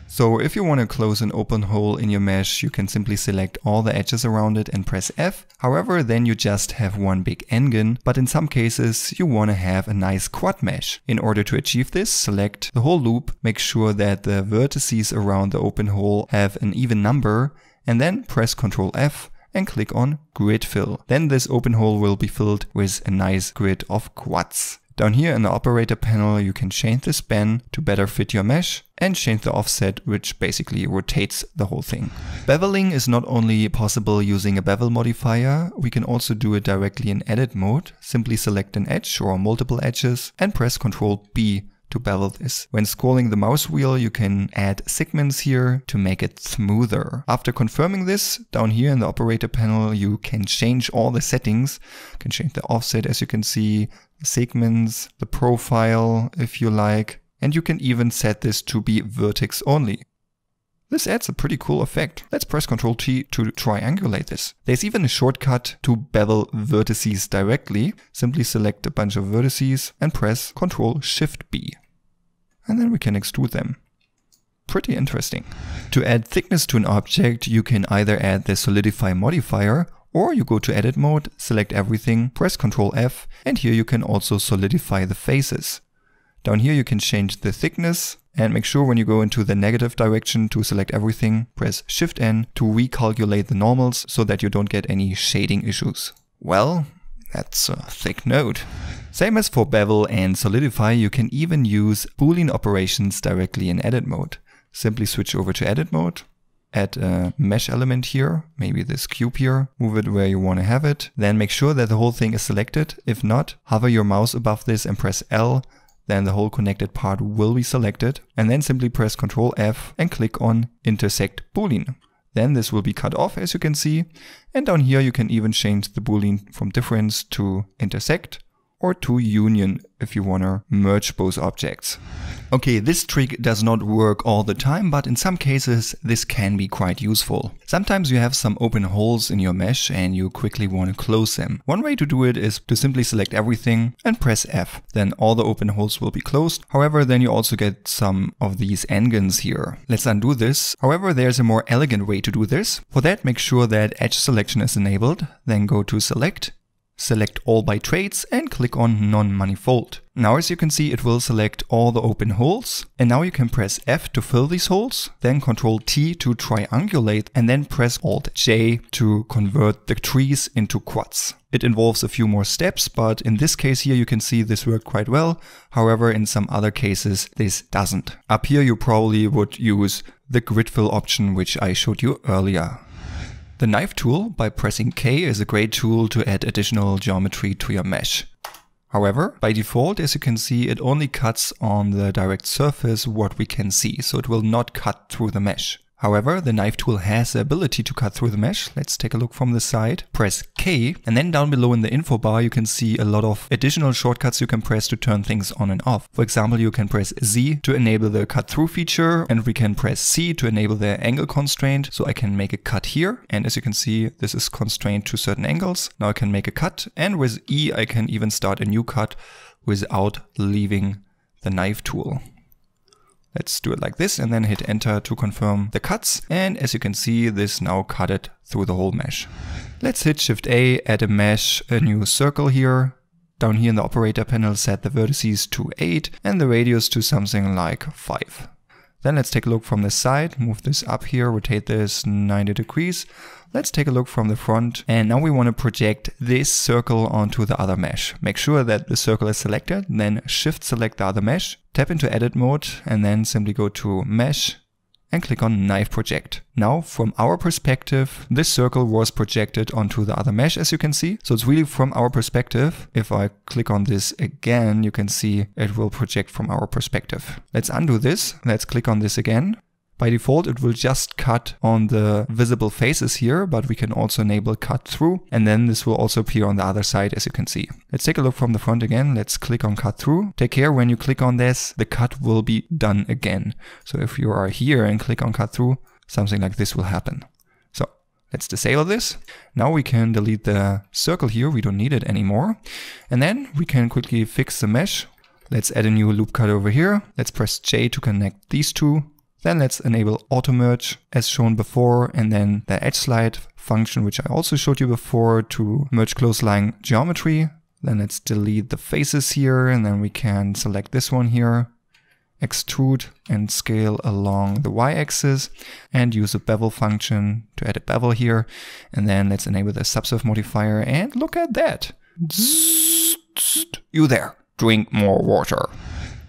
So if you want to close an open hole in your mesh, you can simply select all the edges around it and press F. However, then you just have one big n-gon, but in some cases you want to have a nice quad mesh. In order to achieve this, select the whole loop, make sure that the vertices around the open hole have an even number, and then press Ctrl F and click on Grid Fill. Then this open hole will be filled with a nice grid of quads. Down here in the operator panel, you can change the span to better fit your mesh and change the offset, which basically rotates the whole thing. Beveling is not only possible using a bevel modifier, we can also do it directly in edit mode. Simply select an edge or multiple edges and press Ctrl B to bevel this. When scrolling the mouse wheel, you can add segments here to make it smoother. After confirming this, down here in the operator panel, you can change all the settings. You can change the offset as you can see, segments, the profile if you like, and you can even set this to be vertex only. This adds a pretty cool effect. Let's press Ctrl T to triangulate this. There's even a shortcut to bevel vertices directly. Simply select a bunch of vertices and press Ctrl Shift B. And then we can extrude them. Pretty interesting. To add thickness to an object, you can either add the solidify modifier or you go to edit mode, select everything, press Ctrl F, and here you can also solidify the faces. Down here you can change the thickness and make sure when you go into the negative direction to select everything, press Shift N to recalculate the normals so that you don't get any shading issues. Well, that's a thick node. Same as for bevel and solidify, you can even use boolean operations directly in edit mode. Simply switch over to edit mode, add a mesh element here, maybe this cube here, move it where you want to have it, then make sure that the whole thing is selected. If not, hover your mouse above this and press L then the whole connected part will be selected and then simply press Ctrl F and click on intersect boolean. Then this will be cut off as you can see and down here you can even change the boolean from difference to intersect or to union if you want to merge both objects. Okay, this trick does not work all the time, but in some cases this can be quite useful. Sometimes you have some open holes in your mesh and you quickly want to close them. One way to do it is to simply select everything and press F. Then all the open holes will be closed. However, then you also get some of these n-gons here. Let's undo this. However, there's a more elegant way to do this. For that, make sure that edge selection is enabled. Then go to select Select all by traits and click on non-manifold. Now as you can see it will select all the open holes and now you can press F to fill these holes, then Ctrl T to triangulate and then press Alt J to convert the tris into quads. It involves a few more steps but in this case here you can see this worked quite well, however in some other cases this doesn't. Up here you probably would use the grid fill option which I showed you earlier. The knife tool by pressing K is a great tool to add additional geometry to your mesh. However, by default, as you can see, it only cuts on the direct surface what we can see, so it will not cut through the mesh. However, the knife tool has the ability to cut through the mesh. Let's take a look from the side. Press K and then down below in the info bar you can see a lot of additional shortcuts you can press to turn things on and off. For example, you can press Z to enable the cut through feature and we can press C to enable the angle constraint. So I can make a cut here and as you can see this is constrained to certain angles. Now I can make a cut and with E I can even start a new cut without leaving the knife tool. Let's do it like this and then hit enter to confirm the cuts. And as you can see, this now cut it through the whole mesh. Let's hit Shift A, add a mesh, a new circle here. Down here in the operator panel, set the vertices to 8 and the radius to something like 5. Then let's take a look from the side, move this up here, rotate this 90 degrees. Let's take a look from the front and now we want to project this circle onto the other mesh. Make sure that the circle is selected, then shift select the other mesh, tap into edit mode and then simply go to mesh, and click on knife project. Now from our perspective, this circle was projected onto the other mesh as you can see. So it's really from our perspective. If I click on this again, you can see it will project from our perspective. Let's undo this. Let's click on this again. By default, it will just cut on the visible faces here, but we can also enable cut through. And then this will also appear on the other side, as you can see. Let's take a look from the front again. Let's click on cut through. Take care when you click on this, the cut will be done again. So if you are here and click on cut through, something like this will happen. So let's disable this. Now we can delete the circle here. We don't need it anymore. And then we can quickly fix the mesh. Let's add a new loop cut over here. Let's press J to connect these two. Then let's enable auto merge as shown before and then the edge slide function which I also showed you before to merge close line geometry. Then let's delete the faces here and then we can select this one here, extrude and scale along the y-axis and use a bevel function to add a bevel here. And then let's enable the subsurf modifier and look at that. You there, drink more water.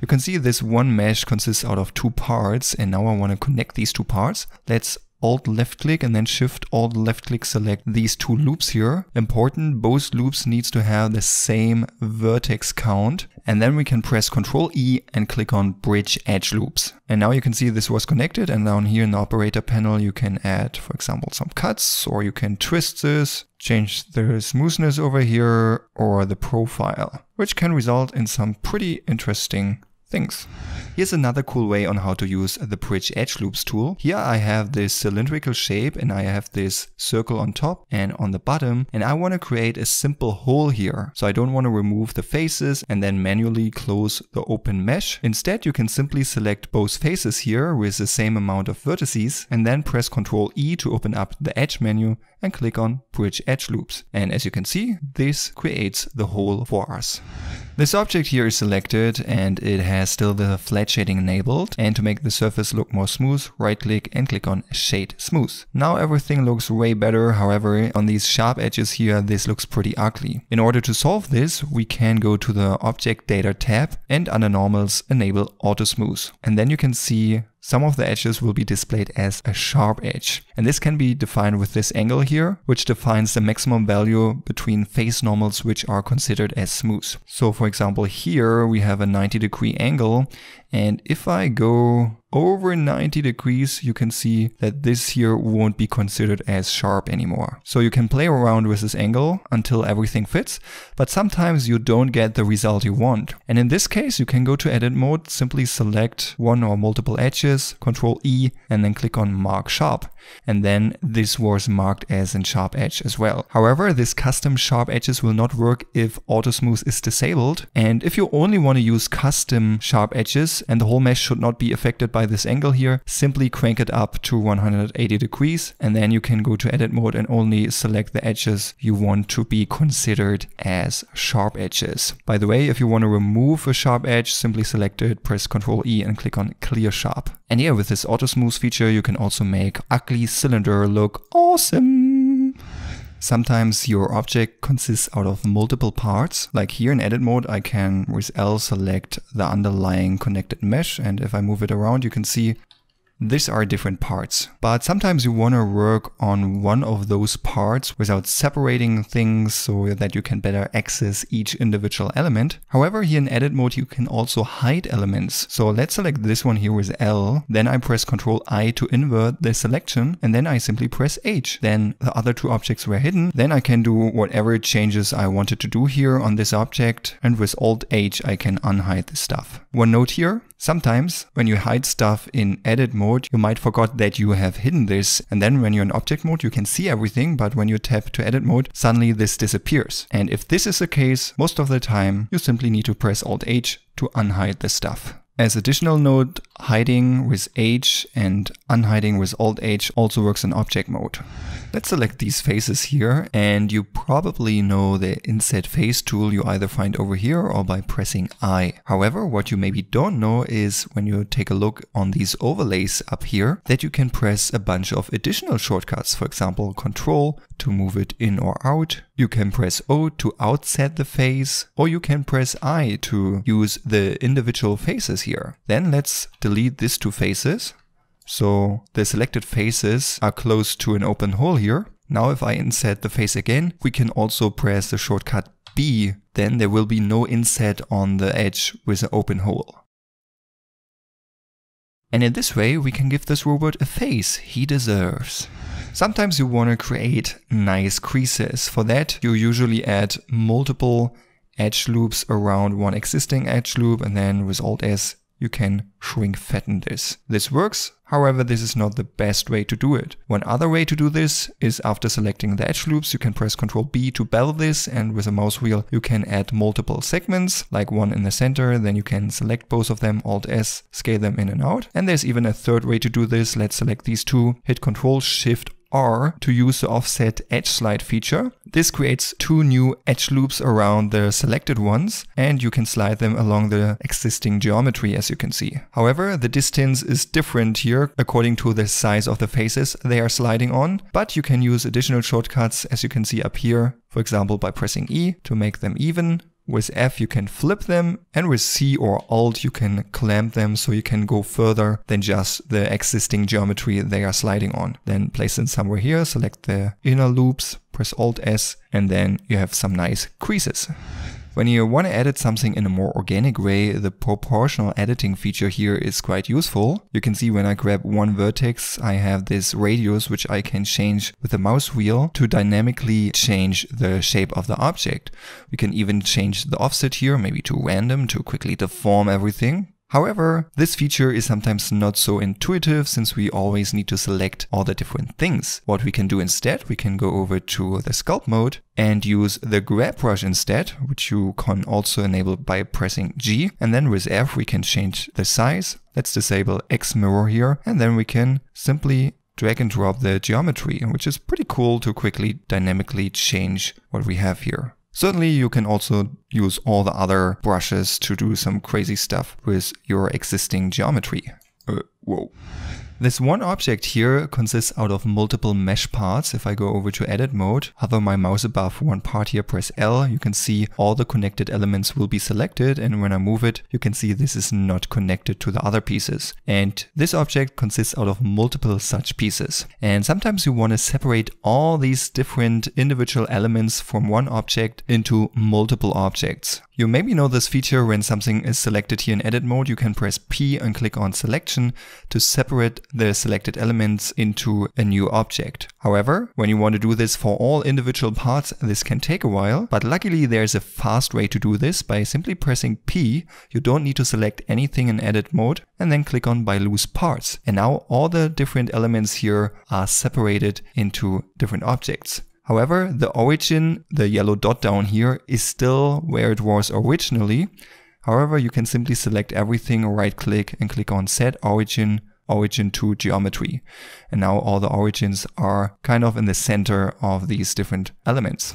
You can see this one mesh consists out of two parts and now I want to connect these two parts. Let's Alt left click and then Shift Alt left click select these two loops here. Important, both loops needs to have the same vertex count. And then we can press Ctrl E and click on Bridge Edge Loops. And now you can see this was connected and down here in the operator panel you can add, for example, some cuts or you can twist this, change the smoothness over here or the profile, which can result in some pretty interesting things. Here's another cool way on how to use the Bridge Edge Loops tool. Here I have this cylindrical shape and I have this circle on top and on the bottom and I want to create a simple hole here. So I don't want to remove the faces and then manually close the open mesh. Instead you can simply select both faces here with the same amount of vertices and then press Ctrl E to open up the Edge menu and click on Bridge Edge Loops. And as you can see, this creates the hole for us. This object here is selected and it has still the flat shading enabled. And to make the surface look more smooth, right click and click on Shade Smooth. Now everything looks way better. However, on these sharp edges here, this looks pretty ugly. In order to solve this, we can go to the Object Data tab and under Normals enable Auto Smooth. And then you can see some of the edges will be displayed as a sharp edge. And this can be defined with this angle here, which defines the maximum value between face normals which are considered as smooth. So for example, here we have a 90 degree angle. And if I go over 90 degrees, you can see that this here won't be considered as sharp anymore. So you can play around with this angle until everything fits, but sometimes you don't get the result you want. And in this case, you can go to edit mode, simply select one or multiple edges, control E, and then click on mark sharp. And then this was marked as a sharp edge as well. However, this custom sharp edges will not work if auto smooth is disabled. And if you only want to use custom sharp edges and the whole mesh should not be affected by by this angle here, simply crank it up to 180 degrees and then you can go to edit mode and only select the edges you want to be considered as sharp edges. By the way, if you want to remove a sharp edge, simply select it, press Ctrl E and click on clear sharp. And yeah, with this auto smooth feature, you can also make ugly cylinder look awesome. Sometimes your object consists out of multiple parts. Like here in edit mode, I can with L select the underlying connected mesh. And if I move it around, you can see these are different parts, but sometimes you want to work on one of those parts without separating things so that you can better access each individual element. However, here in edit mode, you can also hide elements. So let's select this one here with L, then I press Ctrl I to invert the selection, and then I simply press H. Then the other two objects were hidden. Then I can do whatever changes I wanted to do here on this object, and with Alt H, I can unhide the stuff. One note here, Sometimes when you hide stuff in edit mode, you might forget that you have hidden this. And then when you're in object mode, you can see everything. But when you tap to edit mode, suddenly this disappears. And if this is the case, most of the time, you simply need to press Alt H to unhide the stuff. As additional note, hiding with H and unhiding with Alt H also works in object mode. Let's select these faces here and you probably know the inset face tool you either find over here or by pressing I. However, what you maybe don't know is when you take a look on these overlays up here that you can press a bunch of additional shortcuts. For example, control to move it in or out. You can press O to outset the face or you can press I to use the individual faces here. Then let's delete these two faces so the selected faces are close to an open hole here. Now if I inset the face again, we can also press the shortcut B, then there will be no inset on the edge with an open hole. And in this way, we can give this robot a face he deserves. Sometimes you want to create nice creases. For that, you usually add multiple edge loops around one existing edge loop and then with Alt S you can shrink fatten this. This works, however this is not the best way to do it. One other way to do this is after selecting the edge loops you can press Ctrl B to bevel this and with a mouse wheel you can add multiple segments like one in the center then you can select both of them Alt S scale them in and out and there's even a third way to do this. Let's select these two, hit Ctrl Shift R to use the offset edge slide feature. This creates two new edge loops around the selected ones and you can slide them along the existing geometry as you can see. However, the distance is different here according to the size of the faces they are sliding on, but you can use additional shortcuts as you can see up here, for example by pressing E to make them even with F you can flip them and with C or Alt you can clamp them so you can go further than just the existing geometry they are sliding on. Then place them somewhere here, select the inner loops, press Alt S and then you have some nice creases. When you want to edit something in a more organic way, the proportional editing feature here is quite useful. You can see when I grab one vertex, I have this radius which I can change with the mouse wheel to dynamically change the shape of the object. We can even change the offset here, maybe to random to quickly deform everything. However, this feature is sometimes not so intuitive since we always need to select all the different things. What we can do instead, we can go over to the sculpt mode and use the grab brush instead, which you can also enable by pressing G. And then with F, we can change the size. Let's disable X mirror here. And then we can simply drag and drop the geometry, which is pretty cool to quickly dynamically change what we have here. Certainly you can also use all the other brushes to do some crazy stuff with your existing geometry. Uh, whoa. This one object here consists out of multiple mesh parts. If I go over to edit mode, hover my mouse above one part here, press L, you can see all the connected elements will be selected. And when I move it, you can see this is not connected to the other pieces. And this object consists out of multiple such pieces. And sometimes you want to separate all these different individual elements from one object into multiple objects. You maybe know this feature when something is selected here in edit mode, you can press P and click on selection to separate the selected elements into a new object. However, when you want to do this for all individual parts, this can take a while, but luckily there's a fast way to do this by simply pressing P. You don't need to select anything in edit mode and then click on by loose parts. And now all the different elements here are separated into different objects. However, the origin, the yellow dot down here, is still where it was originally. However, you can simply select everything, right click and click on set origin, origin to geometry. And now all the origins are kind of in the center of these different elements.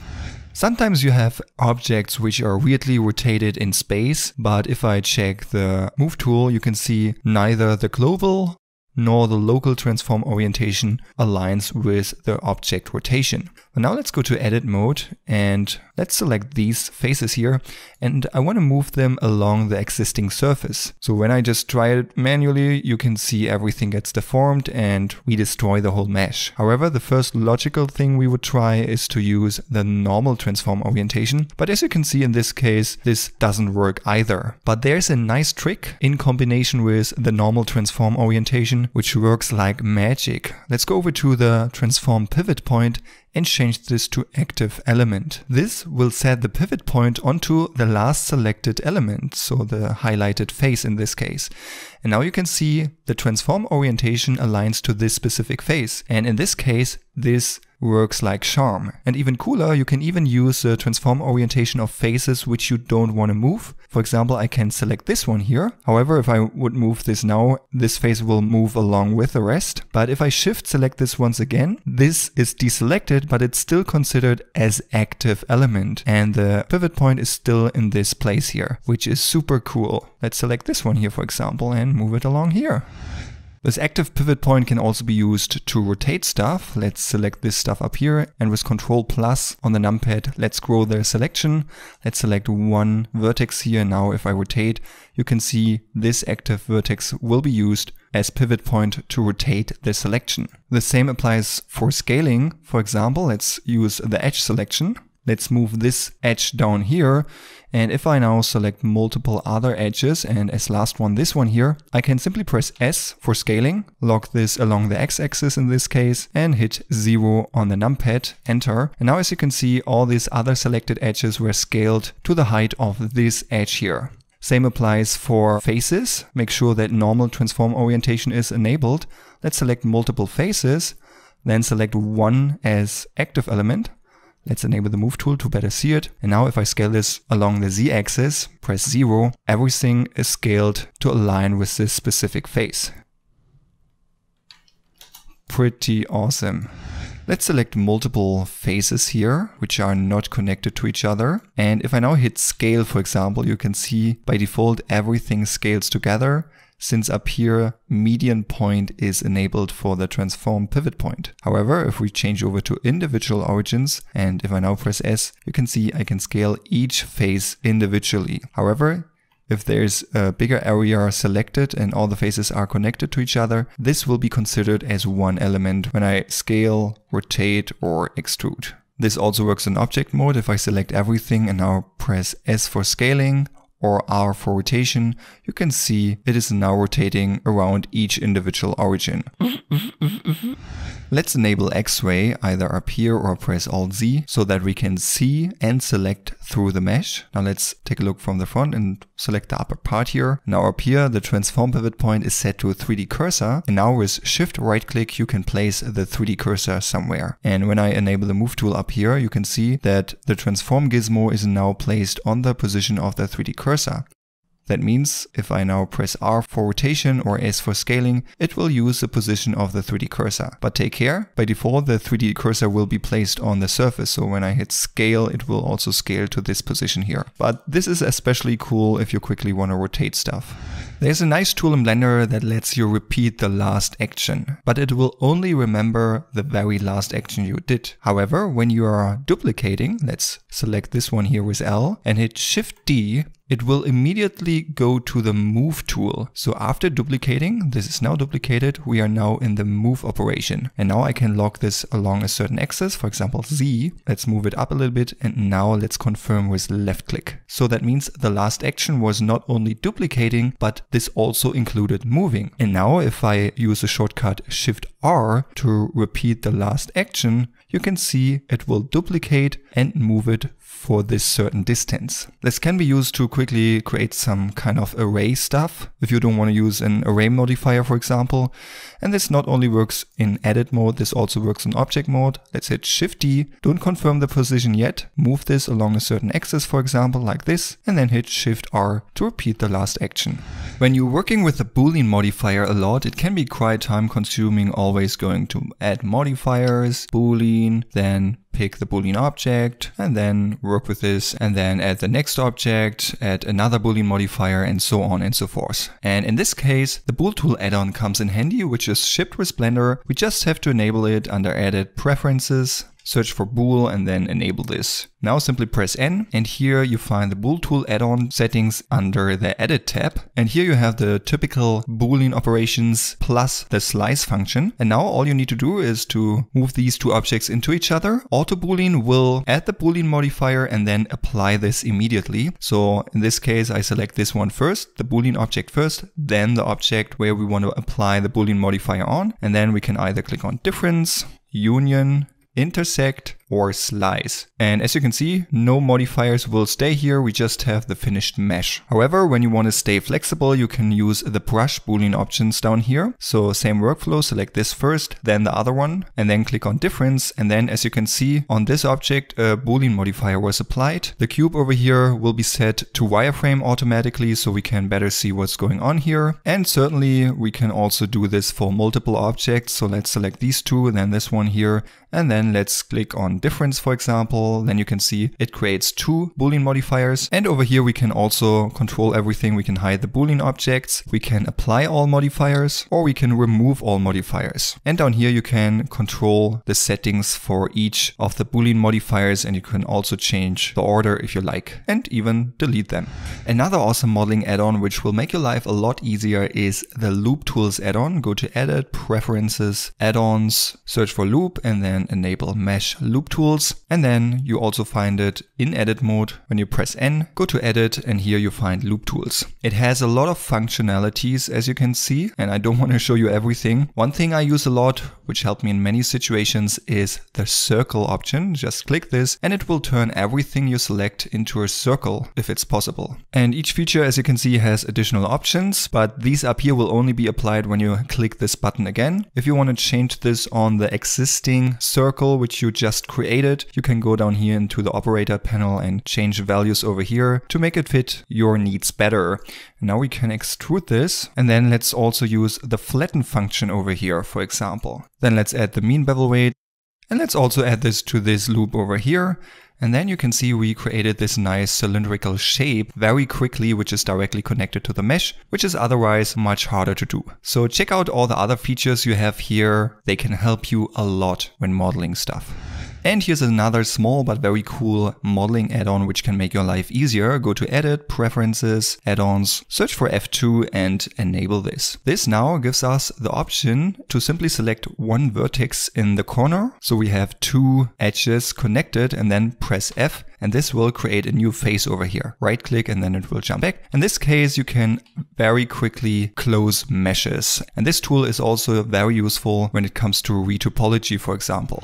Sometimes you have objects which are weirdly rotated in space, but if I check the move tool, you can see neither the global nor the local transform orientation aligns with the object rotation. But now let's go to edit mode and let's select these faces here and I want to move them along the existing surface. So when I just try it manually, you can see everything gets deformed and we destroy the whole mesh. However, the first logical thing we would try is to use the normal transform orientation. But as you can see in this case, this doesn't work either. But there's a nice trick in combination with the normal transform orientation, which works like magic. Let's go over to the transform pivot point and change this to active element. This will set the pivot point onto the last selected element, so the highlighted face in this case. And now you can see the transform orientation aligns to this specific face. And in this case, this works like charm. And even cooler, you can even use the transform orientation of faces which you don't want to move. For example, I can select this one here. However, if I would move this now, this face will move along with the rest. But if I shift select this once again, this is deselected, but it's still considered as active element. And the pivot point is still in this place here, which is super cool. Let's select this one here, for example, and move it along here. This active pivot point can also be used to rotate stuff. Let's select this stuff up here and with Control plus on the numpad, let's grow the selection. Let's select one vertex here. Now if I rotate, you can see this active vertex will be used as pivot point to rotate the selection. The same applies for scaling. For example, let's use the edge selection. Let's move this edge down here. And if I now select multiple other edges and as last one this one here, I can simply press S for scaling, lock this along the x-axis in this case and hit 0 on the numpad, enter. And now as you can see all these other selected edges were scaled to the height of this edge here. Same applies for faces. Make sure that normal transform orientation is enabled. Let's select multiple faces, then select one as active element Let's enable the move tool to better see it. And now if I scale this along the z-axis, press 0, everything is scaled to align with this specific face. Pretty awesome. Let's select multiple faces here, which are not connected to each other. And if I now hit scale, for example, you can see by default everything scales together since up here median point is enabled for the transform pivot point. However, if we change over to individual origins and if I now press S, you can see I can scale each face individually. However, if there's a bigger area selected and all the faces are connected to each other, this will be considered as one element when I scale, rotate or extrude. This also works in object mode if I select everything and now press S for scaling or R for rotation, you can see it is now rotating around each individual origin. Let's enable X-ray either up here or press Alt Z so that we can see and select through the mesh. Now let's take a look from the front and select the upper part here. Now up here, the transform pivot point is set to a 3D cursor. And now with shift right click, you can place the 3D cursor somewhere. And when I enable the move tool up here, you can see that the transform gizmo is now placed on the position of the 3D cursor. That means if I now press R for rotation or S for scaling, it will use the position of the 3D cursor. But take care, by default the 3D cursor will be placed on the surface, so when I hit scale it will also scale to this position here. But this is especially cool if you quickly want to rotate stuff. There's a nice tool in Blender that lets you repeat the last action, but it will only remember the very last action you did. However, when you are duplicating, let's select this one here with L and hit Shift D, it will immediately go to the move tool. So after duplicating, this is now duplicated, we are now in the move operation. And now I can log this along a certain axis, for example Z. Let's move it up a little bit and now let's confirm with left click. So that means the last action was not only duplicating, but this also included moving. And now if I use the shortcut Shift R to repeat the last action, you can see it will duplicate and move it for this certain distance. This can be used to quickly create some kind of array stuff if you don't want to use an array modifier for example. And this not only works in edit mode, this also works in object mode. Let's hit Shift D, don't confirm the position yet, move this along a certain axis for example like this and then hit Shift R to repeat the last action. When you're working with the boolean modifier a lot, it can be quite time consuming always going to add modifiers, boolean, then pick the boolean object and then work with this and then add the next object, add another boolean modifier and so on and so forth. And in this case, the bool tool add-on comes in handy, which is shipped with Blender. We just have to enable it under edit preferences search for bool and then enable this. Now simply press N and here you find the bool tool add-on settings under the edit tab. And here you have the typical boolean operations plus the slice function. And now all you need to do is to move these two objects into each other. Auto boolean will add the boolean modifier and then apply this immediately. So in this case, I select this one first, the boolean object first, then the object where we want to apply the boolean modifier on. And then we can either click on difference, union, intersect or slice. And as you can see, no modifiers will stay here, we just have the finished mesh. However, when you want to stay flexible, you can use the brush boolean options down here. So same workflow, select this first, then the other one, and then click on difference. And then as you can see, on this object, a boolean modifier was applied. The cube over here will be set to wireframe automatically, so we can better see what's going on here. And certainly we can also do this for multiple objects. So let's select these two, then this one here, and then let's click on difference, for example, then you can see it creates two Boolean modifiers. And over here, we can also control everything. We can hide the Boolean objects. We can apply all modifiers or we can remove all modifiers. And down here, you can control the settings for each of the Boolean modifiers. And you can also change the order if you like and even delete them. Another awesome modeling add-on, which will make your life a lot easier is the loop tools add-on. Go to edit, preferences, add-ons, search for loop and then enable mesh loop tools. And then you also find it in edit mode. When you press N, go to edit and here you find loop tools. It has a lot of functionalities as you can see and I don't want to show you everything. One thing I use a lot, which helped me in many situations is the circle option. Just click this and it will turn everything you select into a circle if it's possible. And each feature as you can see has additional options, but these up here will only be applied when you click this button again. If you want to change this on the existing circle which you just created, you can go down here into the operator panel and change values over here to make it fit your needs better. Now we can extrude this and then let's also use the flatten function over here, for example. Then let's add the mean bevel weight and let's also add this to this loop over here. And then you can see we created this nice cylindrical shape very quickly, which is directly connected to the mesh, which is otherwise much harder to do. So check out all the other features you have here. They can help you a lot when modeling stuff. And here's another small but very cool modeling add-on which can make your life easier. Go to Edit, Preferences, Add-ons, search for F2 and enable this. This now gives us the option to simply select one vertex in the corner. So we have two edges connected and then press F and this will create a new face over here. Right click and then it will jump back. In this case, you can very quickly close meshes. And this tool is also very useful when it comes to retopology, for example.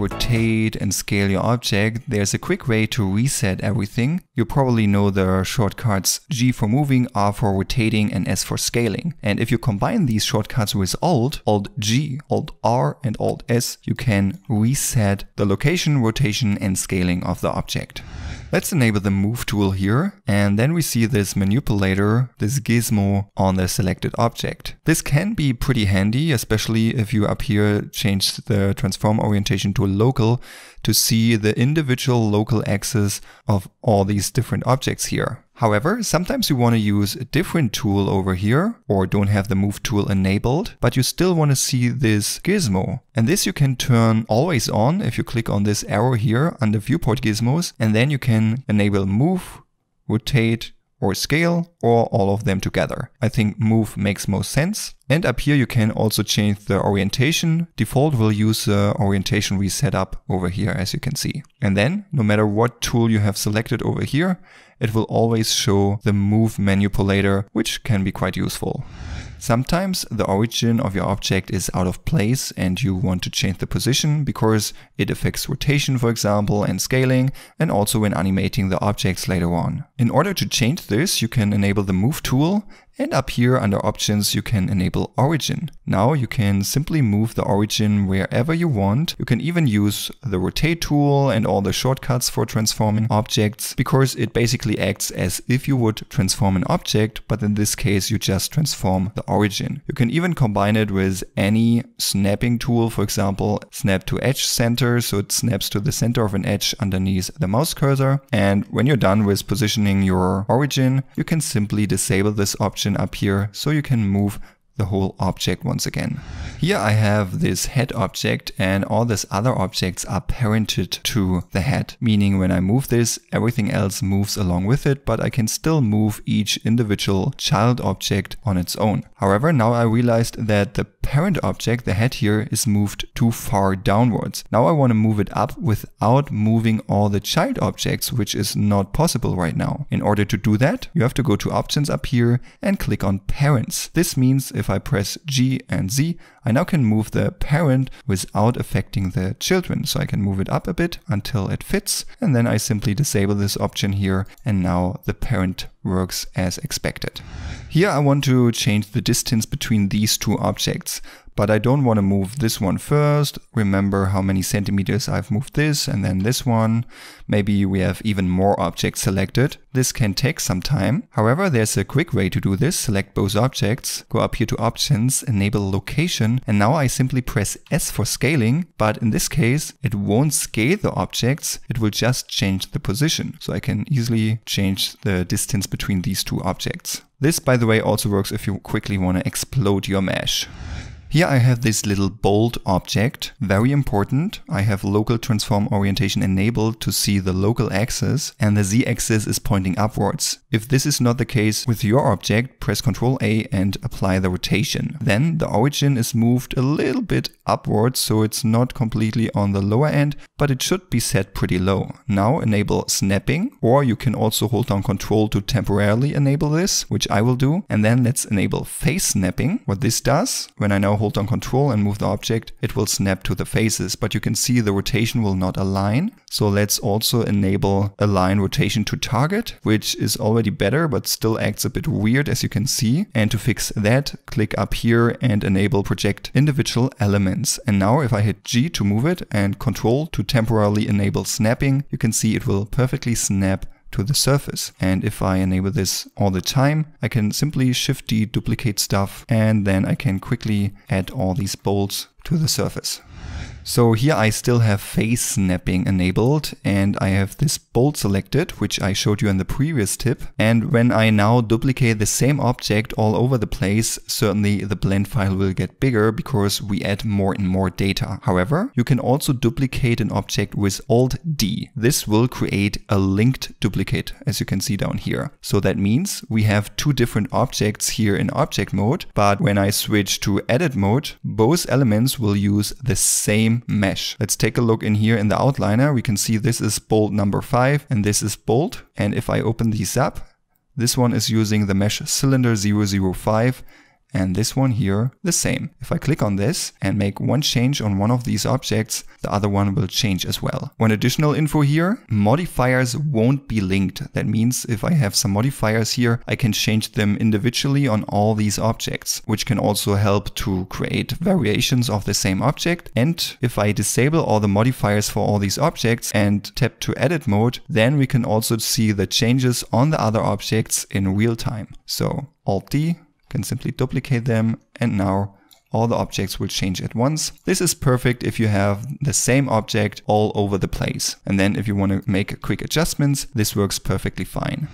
Rotate and scale your object, there's a quick way to reset everything. You probably know the shortcuts G for moving, R for rotating, and S for scaling. And if you combine these shortcuts with Alt, Alt G, Alt R, and Alt S, you can reset the location, rotation, and scaling of the object. Let's enable the move tool here and then we see this manipulator, this gizmo on the selected object. This can be pretty handy, especially if you up here change the transform orientation to local to see the individual local axis of all these different objects here. However, sometimes you want to use a different tool over here or don't have the move tool enabled, but you still want to see this gizmo. And this you can turn always on if you click on this arrow here under viewport gizmos and then you can enable move, rotate, or scale or all of them together. I think move makes most sense. And up here you can also change the orientation. Default will use the orientation we set up over here as you can see. And then no matter what tool you have selected over here, it will always show the move manipulator, which can be quite useful. Sometimes the origin of your object is out of place and you want to change the position because it affects rotation, for example, and scaling, and also when animating the objects later on. In order to change this, you can enable the move tool and up here under options, you can enable origin. Now you can simply move the origin wherever you want. You can even use the rotate tool and all the shortcuts for transforming objects because it basically acts as if you would transform an object, but in this case, you just transform the origin. You can even combine it with any snapping tool, for example, snap to edge center. So it snaps to the center of an edge underneath the mouse cursor. And when you're done with positioning your origin, you can simply disable this option up here so you can move the whole object once again. Here I have this head object and all these other objects are parented to the head, meaning when I move this, everything else moves along with it, but I can still move each individual child object on its own. However, now I realized that the parent object, the head here, is moved too far downwards. Now I want to move it up without moving all the child objects, which is not possible right now. In order to do that, you have to go to options up here and click on parents. This means if I press G and Z, I now can move the parent without affecting the children. So I can move it up a bit until it fits. And then I simply disable this option here. And now the parent works as expected. Here I want to change the distance between these two objects but I don't want to move this one first. Remember how many centimeters I've moved this and then this one. Maybe we have even more objects selected. This can take some time. However, there's a quick way to do this. Select both objects, go up here to options, enable location, and now I simply press S for scaling, but in this case, it won't scale the objects, it will just change the position. So I can easily change the distance between these two objects. This, by the way, also works if you quickly want to explode your mesh. Here I have this little bolt object, very important. I have local transform orientation enabled to see the local axis and the z-axis is pointing upwards. If this is not the case with your object, press Ctrl A and apply the rotation. Then the origin is moved a little bit upwards so it's not completely on the lower end, but it should be set pretty low. Now enable snapping or you can also hold down Ctrl to temporarily enable this, which I will do. And then let's enable face snapping. What this does, when I now hold down control and move the object, it will snap to the faces, but you can see the rotation will not align. So let's also enable align rotation to target, which is already better, but still acts a bit weird as you can see. And to fix that, click up here and enable project individual elements. And now if I hit G to move it and control to temporarily enable snapping, you can see it will perfectly snap to the surface. And if I enable this all the time, I can simply Shift D duplicate stuff and then I can quickly add all these bolts to the surface. So here I still have face snapping enabled and I have this bolt selected, which I showed you in the previous tip. And when I now duplicate the same object all over the place, certainly the blend file will get bigger because we add more and more data. However, you can also duplicate an object with Alt D. This will create a linked duplicate, as you can see down here. So that means we have two different objects here in object mode, but when I switch to edit mode, both elements will use the same mesh. Let's take a look in here in the outliner. We can see this is bolt number five and this is bolt. And if I open these up, this one is using the mesh cylinder 005 and this one here the same. If I click on this and make one change on one of these objects, the other one will change as well. One additional info here, modifiers won't be linked. That means if I have some modifiers here, I can change them individually on all these objects, which can also help to create variations of the same object. And if I disable all the modifiers for all these objects and tap to edit mode, then we can also see the changes on the other objects in real time. So Alt D can simply duplicate them and now all the objects will change at once. This is perfect if you have the same object all over the place. And then if you want to make quick adjustments, this works perfectly fine.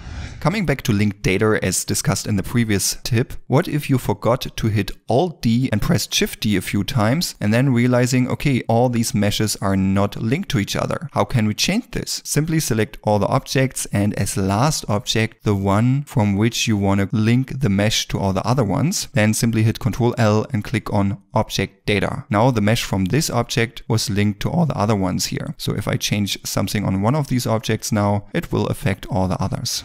Coming back to linked data as discussed in the previous tip, what if you forgot to hit Alt D and press Shift D a few times and then realizing, okay, all these meshes are not linked to each other. How can we change this? Simply select all the objects and as last object, the one from which you want to link the mesh to all the other ones. Then simply hit Ctrl L and click on object data. Now the mesh from this object was linked to all the other ones here. So if I change something on one of these objects now, it will affect all the others.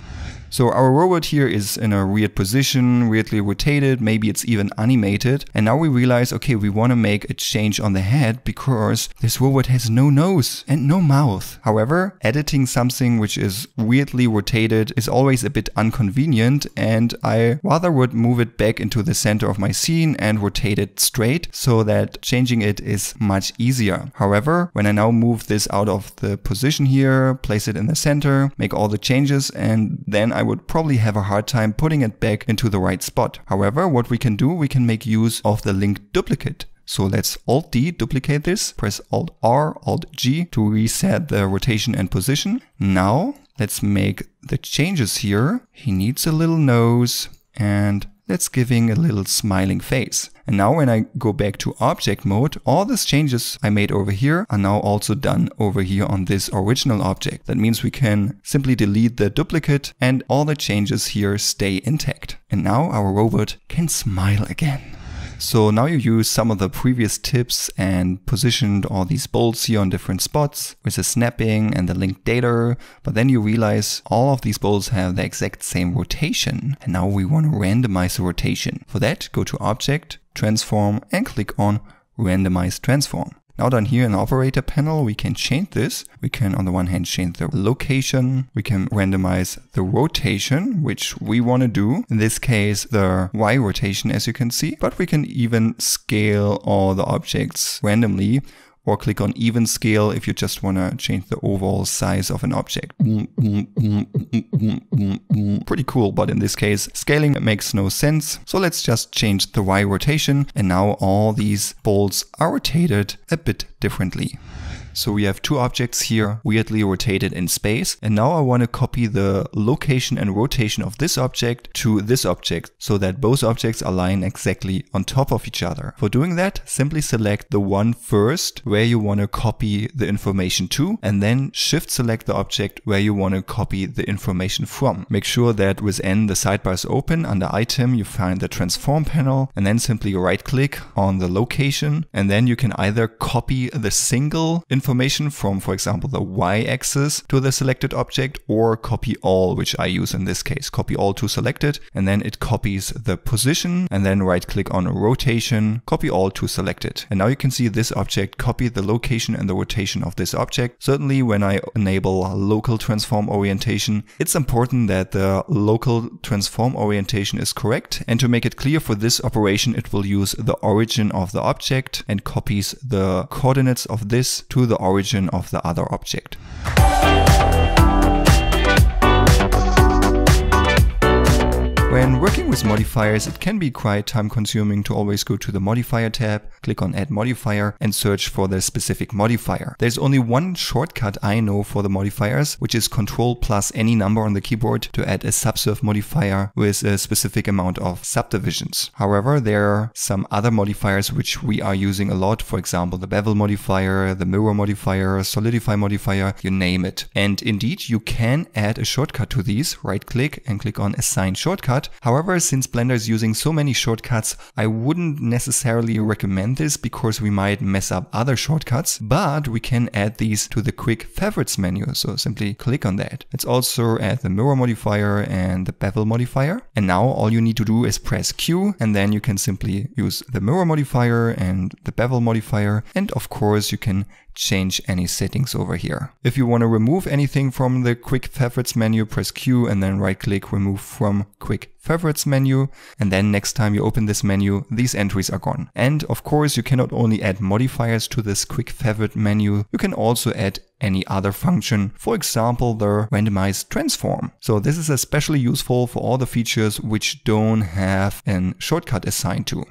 So our robot here is in a weird position, weirdly rotated, maybe it's even animated. And now we realize, okay, we want to make a change on the head because this robot has no nose and no mouth. However, editing something which is weirdly rotated is always a bit inconvenient and I rather would move it back into the center of my scene and rotate it straight so that changing it is much easier. However, when I now move this out of the position here, place it in the center, make all the changes and then I I would probably have a hard time putting it back into the right spot. However, what we can do, we can make use of the link duplicate. So let's Alt D duplicate this, press Alt R, Alt G to reset the rotation and position. Now let's make the changes here. He needs a little nose and let's giving a little smiling face. And now when I go back to object mode, all these changes I made over here are now also done over here on this original object. That means we can simply delete the duplicate and all the changes here stay intact. And now our robot can smile again. So now you use some of the previous tips and positioned all these bolts here on different spots with the snapping and the linked data, but then you realize all of these bolts have the exact same rotation. And now we want to randomize the rotation. For that, go to Object, Transform and click on Randomize Transform. Now down here in the operator panel, we can change this. We can on the one hand change the location. We can randomize the rotation, which we want to do. In this case, the Y rotation, as you can see, but we can even scale all the objects randomly or click on even scale if you just want to change the overall size of an object. Pretty cool, but in this case, scaling makes no sense. So let's just change the Y rotation and now all these bolts are rotated a bit differently. So we have two objects here weirdly rotated in space. And now I want to copy the location and rotation of this object to this object so that both objects align exactly on top of each other. For doing that, simply select the one first where you want to copy the information to and then shift select the object where you want to copy the information from. Make sure that with N the sidebar is open. Under item you find the transform panel and then simply right click on the location and then you can either copy the single information information from, for example, the y-axis to the selected object or copy all, which I use in this case. Copy all to selected and then it copies the position and then right click on rotation, copy all to selected. And now you can see this object copy the location and the rotation of this object. Certainly when I enable local transform orientation, it's important that the local transform orientation is correct. And to make it clear for this operation, it will use the origin of the object and copies the coordinates of this to the the origin of the other object. When working with modifiers, it can be quite time consuming to always go to the modifier tab, click on add modifier and search for the specific modifier. There's only one shortcut I know for the modifiers, which is control plus any number on the keyboard to add a subsurf modifier with a specific amount of subdivisions. However, there are some other modifiers which we are using a lot, for example, the bevel modifier, the mirror modifier, solidify modifier, you name it. And indeed, you can add a shortcut to these, right click and click on assign shortcut However, since Blender is using so many shortcuts, I wouldn't necessarily recommend this because we might mess up other shortcuts, but we can add these to the quick favorites menu. So simply click on that. Let's also add the mirror modifier and the bevel modifier. And now all you need to do is press Q and then you can simply use the mirror modifier and the bevel modifier. And of course you can change any settings over here. If you want to remove anything from the quick favorites menu, press Q and then right click remove from quick favorites menu. And then next time you open this menu, these entries are gone. And of course, you cannot only add modifiers to this quick favorite menu, you can also add any other function, for example, the randomized transform. So this is especially useful for all the features which don't have a shortcut assigned to.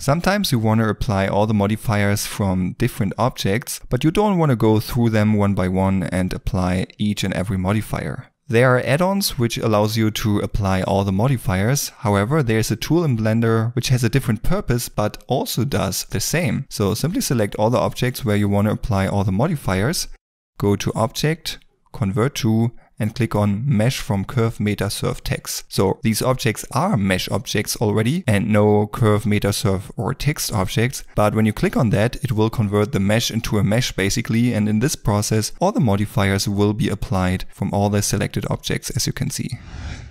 Sometimes you want to apply all the modifiers from different objects, but you don't want to go through them one by one and apply each and every modifier. There are add-ons which allows you to apply all the modifiers. However, there's a tool in Blender which has a different purpose but also does the same. So simply select all the objects where you want to apply all the modifiers, go to Object, Convert to, and click on Mesh from Curve Meta Surf Text. So these objects are mesh objects already and no Curve Meta Surf or text objects. But when you click on that, it will convert the mesh into a mesh basically. And in this process, all the modifiers will be applied from all the selected objects as you can see.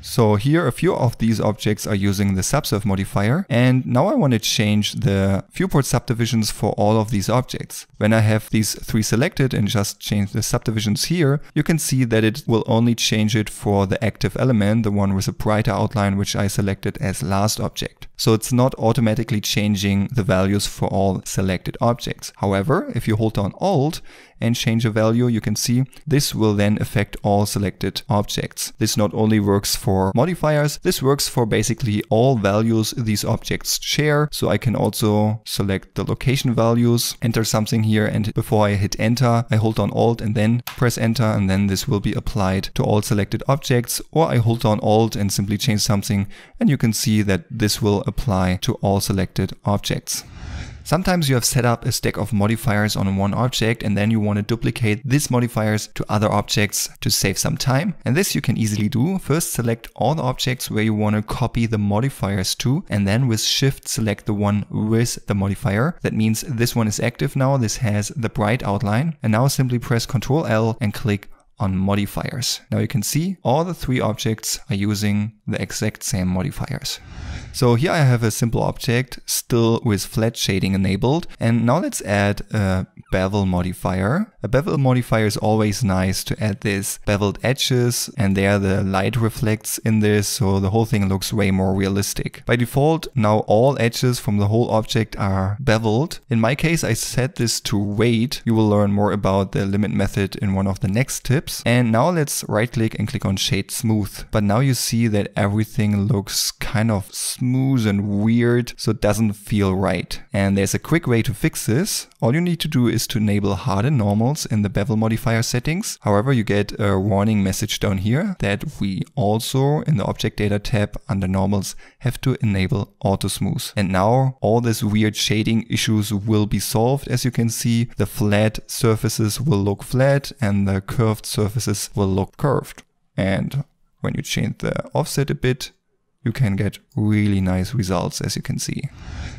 So here a few of these objects are using the subsurf modifier and now I want to change the viewport subdivisions for all of these objects. When I have these three selected and just change the subdivisions here, you can see that it will only change it for the active element, the one with a brighter outline which I selected as last object. So it's not automatically changing the values for all selected objects. However, if you hold down Alt and change a value, you can see this will then affect all selected objects. This not only works for modifiers, this works for basically all values these objects share. So I can also select the location values, enter something here, and before I hit enter, I hold down Alt and then press enter, and then this will be applied to all selected objects, or I hold down Alt and simply change something, and you can see that this will apply to all selected objects. Sometimes you have set up a stack of modifiers on one object and then you want to duplicate these modifiers to other objects to save some time. And this you can easily do. First select all the objects where you want to copy the modifiers to and then with shift select the one with the modifier. That means this one is active now. This has the bright outline and now simply press Ctrl L and click on modifiers. Now you can see all the three objects are using the exact same modifiers. So here I have a simple object still with flat shading enabled. And now let's add a bevel modifier. A bevel modifier is always nice to add this beveled edges and there the light reflects in this so the whole thing looks way more realistic. By default now all edges from the whole object are beveled. In my case I set this to weight. You will learn more about the limit method in one of the next tips. And now let's right click and click on shade smooth. But now you see that everything looks kind of smooth and weird, so it doesn't feel right. And there's a quick way to fix this. All you need to do is to enable harden normals in the bevel modifier settings. However, you get a warning message down here that we also in the object data tab under normals have to enable auto smooth. And now all these weird shading issues will be solved. As you can see, the flat surfaces will look flat and the curved surfaces will look curved. And when you change the offset a bit, you can get really nice results as you can see.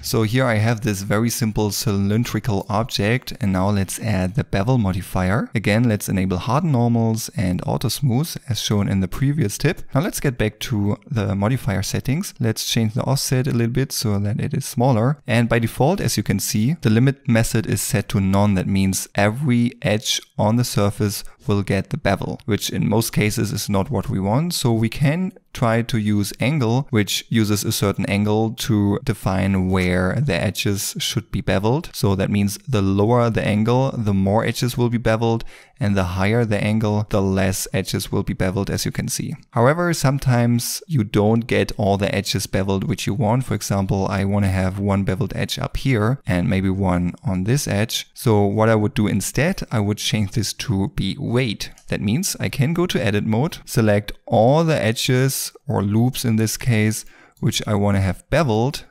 So here I have this very simple cylindrical object and now let's add the bevel modifier. Again, let's enable harden normals and auto smooth as shown in the previous tip. Now let's get back to the modifier settings. Let's change the offset a little bit so that it is smaller. And by default, as you can see, the limit method is set to none. That means every edge on the surface will get the bevel, which in most cases is not what we want. So we can try to use angle, which uses a certain angle to define where the edges should be beveled. So that means the lower the angle, the more edges will be beveled and the higher the angle, the less edges will be beveled as you can see. However, sometimes you don't get all the edges beveled which you want. For example, I want to have one beveled edge up here and maybe one on this edge. So what I would do instead, I would change this to be weight. That means I can go to edit mode, select all the edges or loops in this case, which I want to have beveled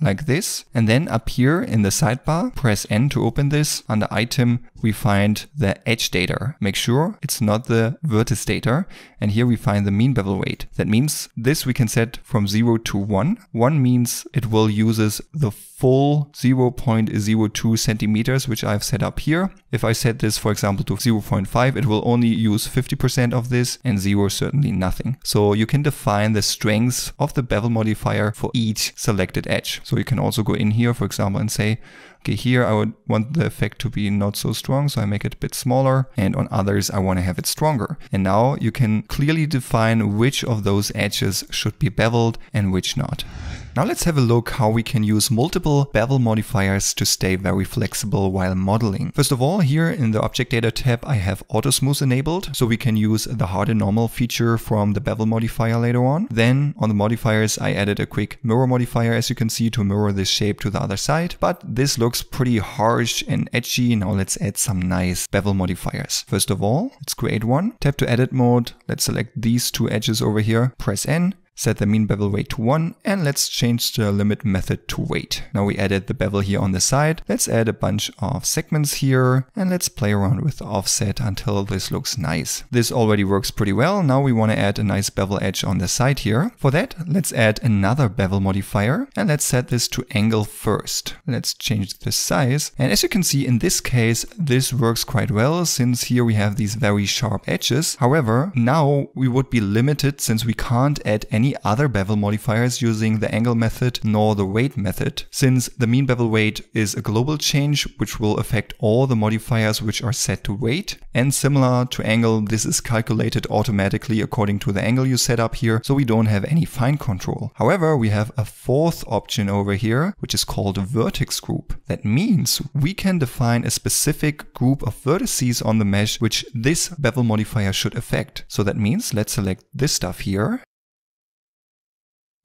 like this. And then up here in the sidebar, press N to open this. Under item, we find the edge data. Make sure it's not the vertex data. And here we find the mean bevel weight. That means this we can set from 0 to 1. 1 means it will uses the full 0.02 centimeters, which I've set up here. If I set this, for example, to 0.5, it will only use 50% of this and 0 certainly nothing. So you can define the strengths of the bevel modifier for each selected edge. So you can also go in here, for example, and say, okay, here I would want the effect to be not so strong, so I make it a bit smaller, and on others I want to have it stronger. And now you can clearly define which of those edges should be beveled and which not. Now let's have a look how we can use multiple bevel modifiers to stay very flexible while modeling. First of all, here in the Object Data tab, I have Auto Smooth enabled, so we can use the harden normal feature from the bevel modifier later on. Then on the modifiers, I added a quick mirror modifier, as you can see, to mirror this shape to the other side. But this looks pretty harsh and edgy. Now let's add some nice bevel modifiers. First of all, let's create one. Tap to edit mode. Let's select these two edges over here. Press N set the mean bevel weight to 1 and let's change the limit method to weight. Now we added the bevel here on the side. Let's add a bunch of segments here and let's play around with offset until this looks nice. This already works pretty well. Now we want to add a nice bevel edge on the side here. For that, let's add another bevel modifier and let's set this to angle first. Let's change the size. And as you can see in this case, this works quite well since here we have these very sharp edges. However, now we would be limited since we can't add any any other bevel modifiers using the angle method nor the weight method, since the mean bevel weight is a global change which will affect all the modifiers which are set to weight. And similar to angle, this is calculated automatically according to the angle you set up here, so we don't have any fine control. However, we have a fourth option over here, which is called a vertex group. That means we can define a specific group of vertices on the mesh which this bevel modifier should affect. So that means let's select this stuff here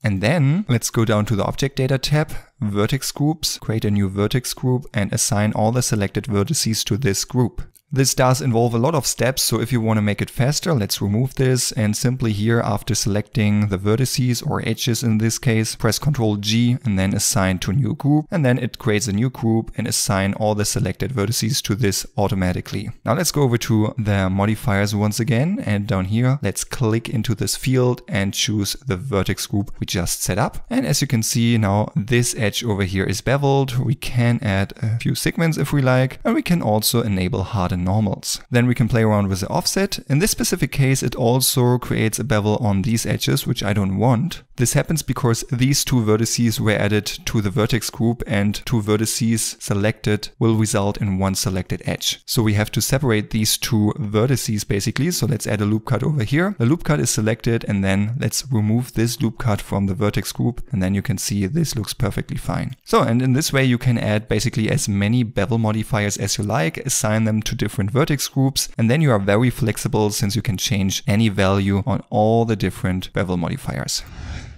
and then let's go down to the Object Data tab, Vertex Groups, create a new vertex group and assign all the selected vertices to this group. This does involve a lot of steps, so if you want to make it faster, let's remove this and simply here after selecting the vertices or edges in this case, press Ctrl G and then assign to new group and then it creates a new group and assign all the selected vertices to this automatically. Now let's go over to the modifiers once again and down here let's click into this field and choose the vertex group we just set up. And as you can see now this edge over here is beveled. We can add a few segments if we like and we can also enable harden normals. Then we can play around with the offset. In this specific case, it also creates a bevel on these edges, which I don't want. This happens because these two vertices were added to the vertex group and two vertices selected will result in one selected edge. So we have to separate these two vertices basically. So let's add a loop cut over here. The loop cut is selected and then let's remove this loop cut from the vertex group and then you can see this looks perfectly fine. So and in this way you can add basically as many bevel modifiers as you like, assign them to different different vertex groups. And then you are very flexible since you can change any value on all the different bevel modifiers.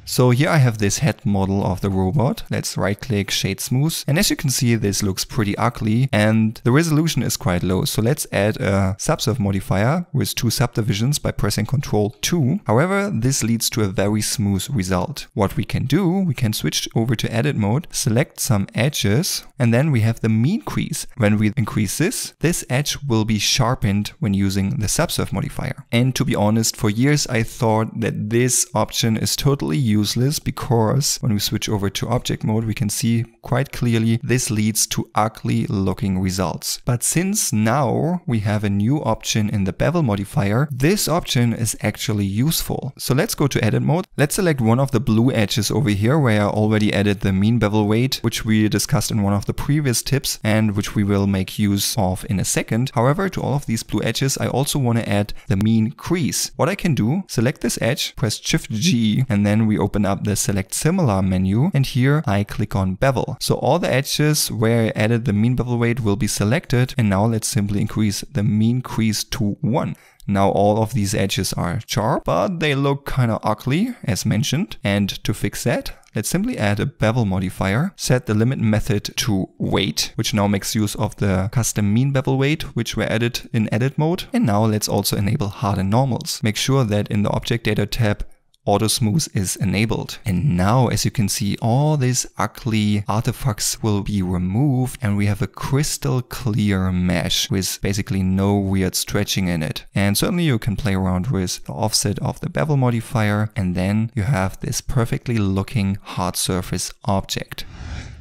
So here I have this head model of the robot. Let's right click shade smooth. And as you can see, this looks pretty ugly and the resolution is quite low. So let's add a subsurf modifier with two subdivisions by pressing Ctrl 2. However, this leads to a very smooth result. What we can do, we can switch over to edit mode, select some edges, and then we have the mean crease. When we increase this, this edge will be sharpened when using the subsurf modifier. And to be honest, for years I thought that this option is totally useful useless because when we switch over to object mode, we can see quite clearly this leads to ugly looking results. But since now we have a new option in the bevel modifier, this option is actually useful. So let's go to edit mode. Let's select one of the blue edges over here where I already added the mean bevel weight, which we discussed in one of the previous tips and which we will make use of in a second. However, to all of these blue edges, I also want to add the mean crease. What I can do, select this edge, press Shift G, and then we open up the select similar menu and here I click on bevel. So all the edges where I added the mean bevel weight will be selected and now let's simply increase the mean crease to 1. Now all of these edges are sharp, but they look kind of ugly as mentioned. And to fix that, let's simply add a bevel modifier, set the limit method to weight, which now makes use of the custom mean bevel weight, which were added in edit mode. And now let's also enable harden normals. Make sure that in the object data tab, auto smooth is enabled. And now, as you can see, all these ugly artifacts will be removed and we have a crystal clear mesh with basically no weird stretching in it. And certainly you can play around with the offset of the bevel modifier and then you have this perfectly looking hard surface object.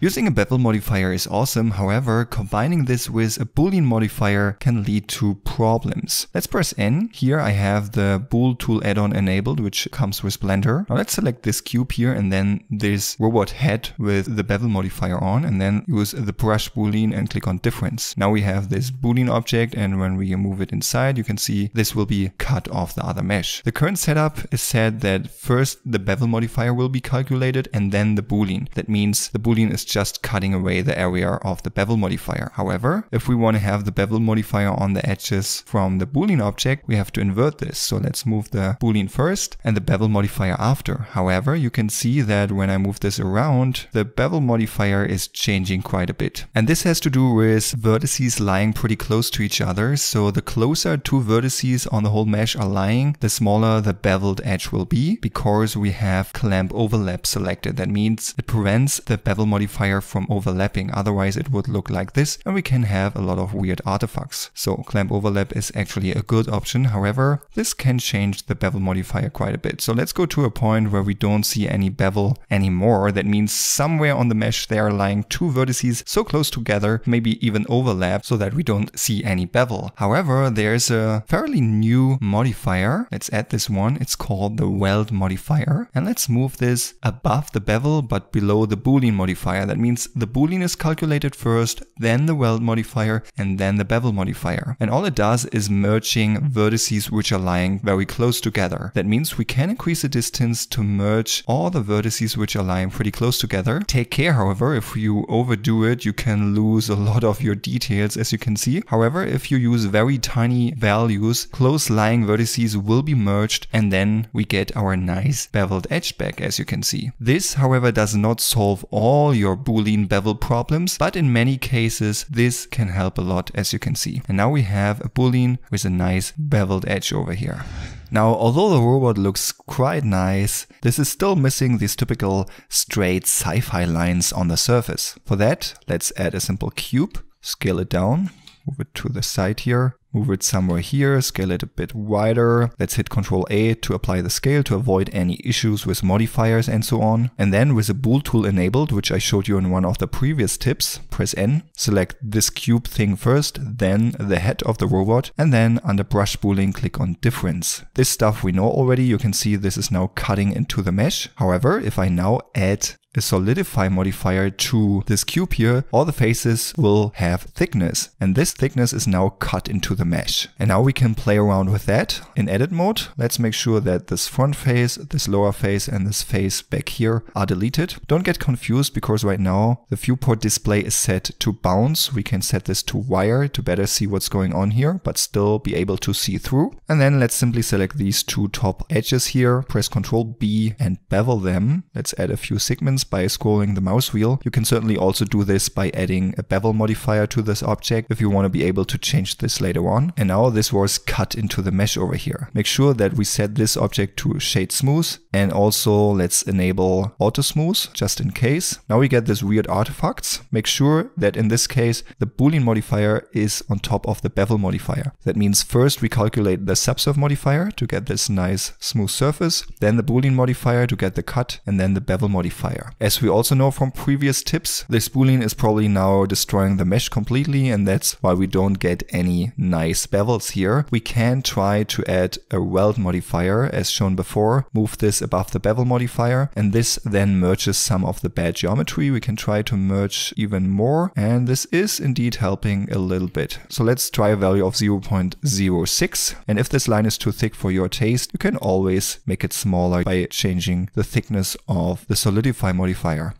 Using a bevel modifier is awesome, however, combining this with a boolean modifier can lead to problems. Let's press N. Here I have the bool tool add-on enabled, which comes with Blender. Now let's select this cube here and then this robot head with the bevel modifier on and then use the brush boolean and click on difference. Now we have this boolean object and when we move it inside, you can see this will be cut off the other mesh. The current setup is said that first the bevel modifier will be calculated and then the boolean. That means the boolean is just cutting away the area of the bevel modifier. However, if we want to have the bevel modifier on the edges from the boolean object, we have to invert this. So let's move the boolean first and the bevel modifier after. However, you can see that when I move this around, the bevel modifier is changing quite a bit. And this has to do with vertices lying pretty close to each other. So the closer two vertices on the whole mesh are lying, the smaller the beveled edge will be because we have clamp overlap selected. That means it prevents the bevel modifier from overlapping. Otherwise it would look like this and we can have a lot of weird artifacts. So clamp overlap is actually a good option. However, this can change the bevel modifier quite a bit. So let's go to a point where we don't see any bevel anymore. That means somewhere on the mesh there are lying two vertices so close together, maybe even overlap so that we don't see any bevel. However, there's a fairly new modifier. Let's add this one. It's called the weld modifier. And let's move this above the bevel but below the boolean modifier. That means the boolean is calculated first, then the weld modifier, and then the bevel modifier. And all it does is merging vertices which are lying very close together. That means we can increase the distance to merge all the vertices which are lying pretty close together. Take care, however, if you overdo it, you can lose a lot of your details as you can see. However, if you use very tiny values, close lying vertices will be merged and then we get our nice beveled edge back as you can see. This, however, does not solve all your boolean bevel problems, but in many cases this can help a lot as you can see. And now we have a boolean with a nice beveled edge over here. Now, although the robot looks quite nice, this is still missing these typical straight sci-fi lines on the surface. For that, let's add a simple cube, scale it down, move it to the side here, move it somewhere here, scale it a bit wider. Let's hit Ctrl A to apply the scale to avoid any issues with modifiers and so on. And then with the bool tool enabled, which I showed you in one of the previous tips, press N, select this cube thing first, then the head of the robot, and then under brush boolean, click on difference. This stuff we know already. You can see this is now cutting into the mesh. However, if I now add a solidify modifier to this cube here, all the faces will have thickness. And this thickness is now cut into the mesh. And now we can play around with that in edit mode. Let's make sure that this front face, this lower face and this face back here are deleted. Don't get confused because right now the viewport display is set to bounds. We can set this to wire to better see what's going on here, but still be able to see through. And then let's simply select these two top edges here, press Ctrl B and bevel them. Let's add a few segments by scrolling the mouse wheel. You can certainly also do this by adding a bevel modifier to this object if you want to be able to change this later on. And now this was cut into the mesh over here. Make sure that we set this object to shade smooth and also let's enable auto smooth just in case. Now we get this weird artifacts. Make sure that in this case the boolean modifier is on top of the bevel modifier. That means first we calculate the subsurf modifier to get this nice smooth surface, then the boolean modifier to get the cut and then the bevel modifier. As we also know from previous tips, this boolean is probably now destroying the mesh completely and that's why we don't get any nice bevels here, we can try to add a weld modifier as shown before, move this above the bevel modifier, and this then merges some of the bad geometry. We can try to merge even more, and this is indeed helping a little bit. So let's try a value of 0.06, and if this line is too thick for your taste, you can always make it smaller by changing the thickness of the solidify modifier.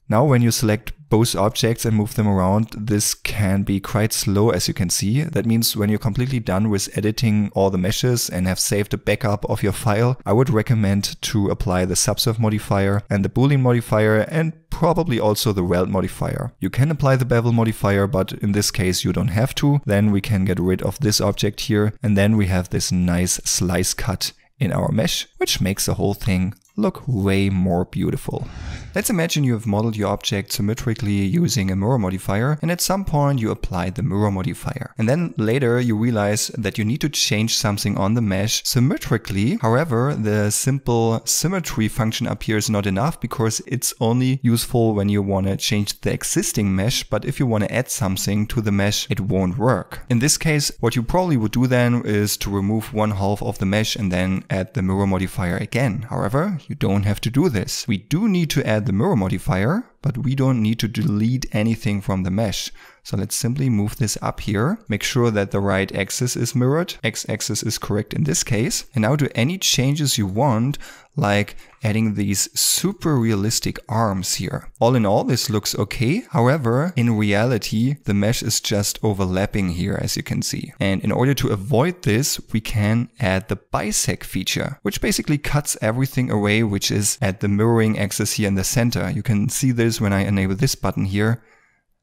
Now when you select both objects and move them around, this can be quite slow as you can see. That means when you're completely done with editing all the meshes and have saved a backup of your file, I would recommend to apply the subsurf modifier and the boolean modifier and probably also the weld modifier. You can apply the bevel modifier, but in this case you don't have to. Then we can get rid of this object here and then we have this nice slice cut in our mesh, which makes the whole thing look way more beautiful. Let's imagine you have modeled your object symmetrically using a mirror modifier and at some point you apply the mirror modifier. And then later you realize that you need to change something on the mesh symmetrically. However, the simple symmetry function up here is not enough because it's only useful when you want to change the existing mesh, but if you want to add something to the mesh, it won't work. In this case, what you probably would do then is to remove one half of the mesh and then add the mirror modifier again. However, you don't have to do this. We do need to add the mirror modifier, but we don't need to delete anything from the mesh. So let's simply move this up here, make sure that the right axis is mirrored, x-axis is correct in this case, and now do any changes you want, like adding these super realistic arms here. All in all, this looks okay. However, in reality, the mesh is just overlapping here, as you can see. And in order to avoid this, we can add the bisect feature, which basically cuts everything away, which is at the mirroring axis here in the center. You can see this when I enable this button here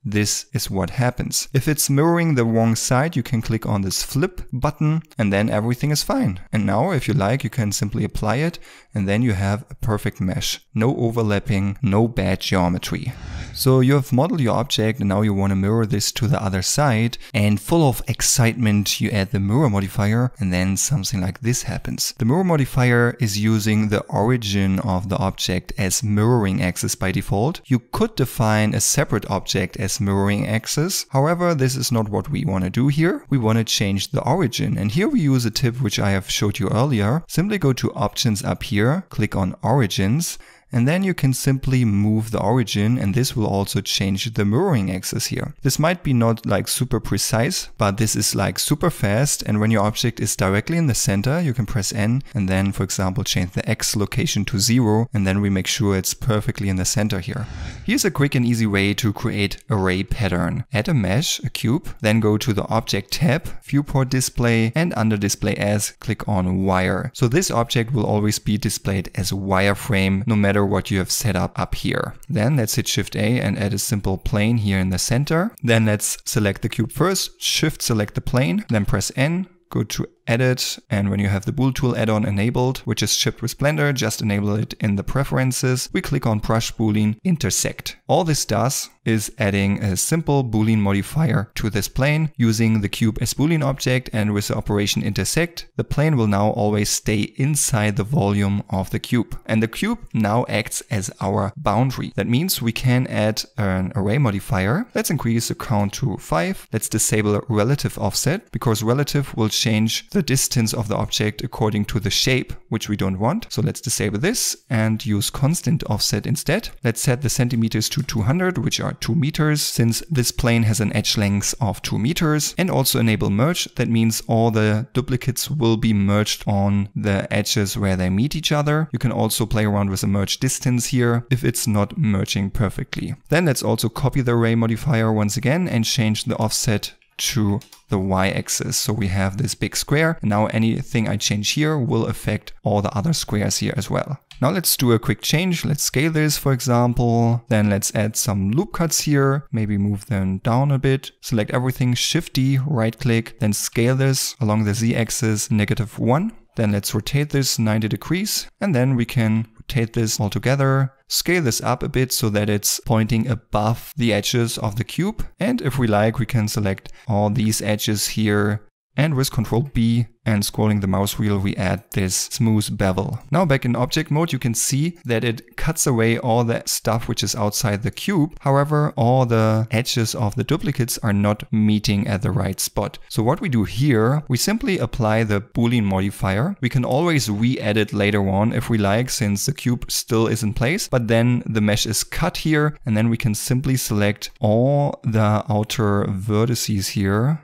this is what happens. If it's mirroring the wrong side, you can click on this flip button and then everything is fine. And now if you like, you can simply apply it and then you have a perfect mesh. No overlapping, no bad geometry. So you have modeled your object and now you want to mirror this to the other side and full of excitement you add the mirror modifier and then something like this happens. The mirror modifier is using the origin of the object as mirroring axis by default. You could define a separate object as mirroring axis. However, this is not what we want to do here. We want to change the origin and here we use a tip which I have showed you earlier. Simply go to options up here, click on origins and then you can simply move the origin and this will also change the mirroring axis here. This might be not like super precise, but this is like super fast and when your object is directly in the center, you can press N and then for example change the X location to zero and then we make sure it's perfectly in the center here. Here's a quick and easy way to create array pattern. Add a mesh, a cube, then go to the object tab, viewport display and under display as click on wire. So this object will always be displayed as wireframe no matter matter what you have set up up here. Then let's hit Shift A and add a simple plane here in the center. Then let's select the cube first, Shift select the plane, then press N, go to edit and when you have the bool tool add-on enabled which is shipped with blender just enable it in the preferences we click on brush boolean intersect all this does is adding a simple boolean modifier to this plane using the cube as boolean object and with the operation intersect the plane will now always stay inside the volume of the cube and the cube now acts as our boundary that means we can add an array modifier let's increase the count to 5 let's disable relative offset because relative will change the distance of the object according to the shape, which we don't want. So let's disable this and use constant offset instead. Let's set the centimeters to 200, which are 2 meters, since this plane has an edge length of 2 meters. And also enable merge. That means all the duplicates will be merged on the edges where they meet each other. You can also play around with the merge distance here if it's not merging perfectly. Then let's also copy the array modifier once again and change the offset to the y-axis. So we have this big square. Now anything I change here will affect all the other squares here as well. Now let's do a quick change. Let's scale this, for example. Then let's add some loop cuts here. Maybe move them down a bit. Select everything, Shift D, right click, then scale this along the z-axis negative 1. Then let's rotate this 90 degrees and then we can rotate this all together, scale this up a bit so that it's pointing above the edges of the cube. And if we like, we can select all these edges here And with Ctrl B and scrolling the mouse wheel, we add this smooth bevel. Now back in object mode, you can see that it cuts away all the stuff which is outside the cube. However, all the edges of the duplicates are not meeting at the right spot. So what we do here, we simply apply the Boolean modifier. We can always re-edit later on if we like, since the cube still is in place, but then the mesh is cut here, and then we can simply select all the outer vertices here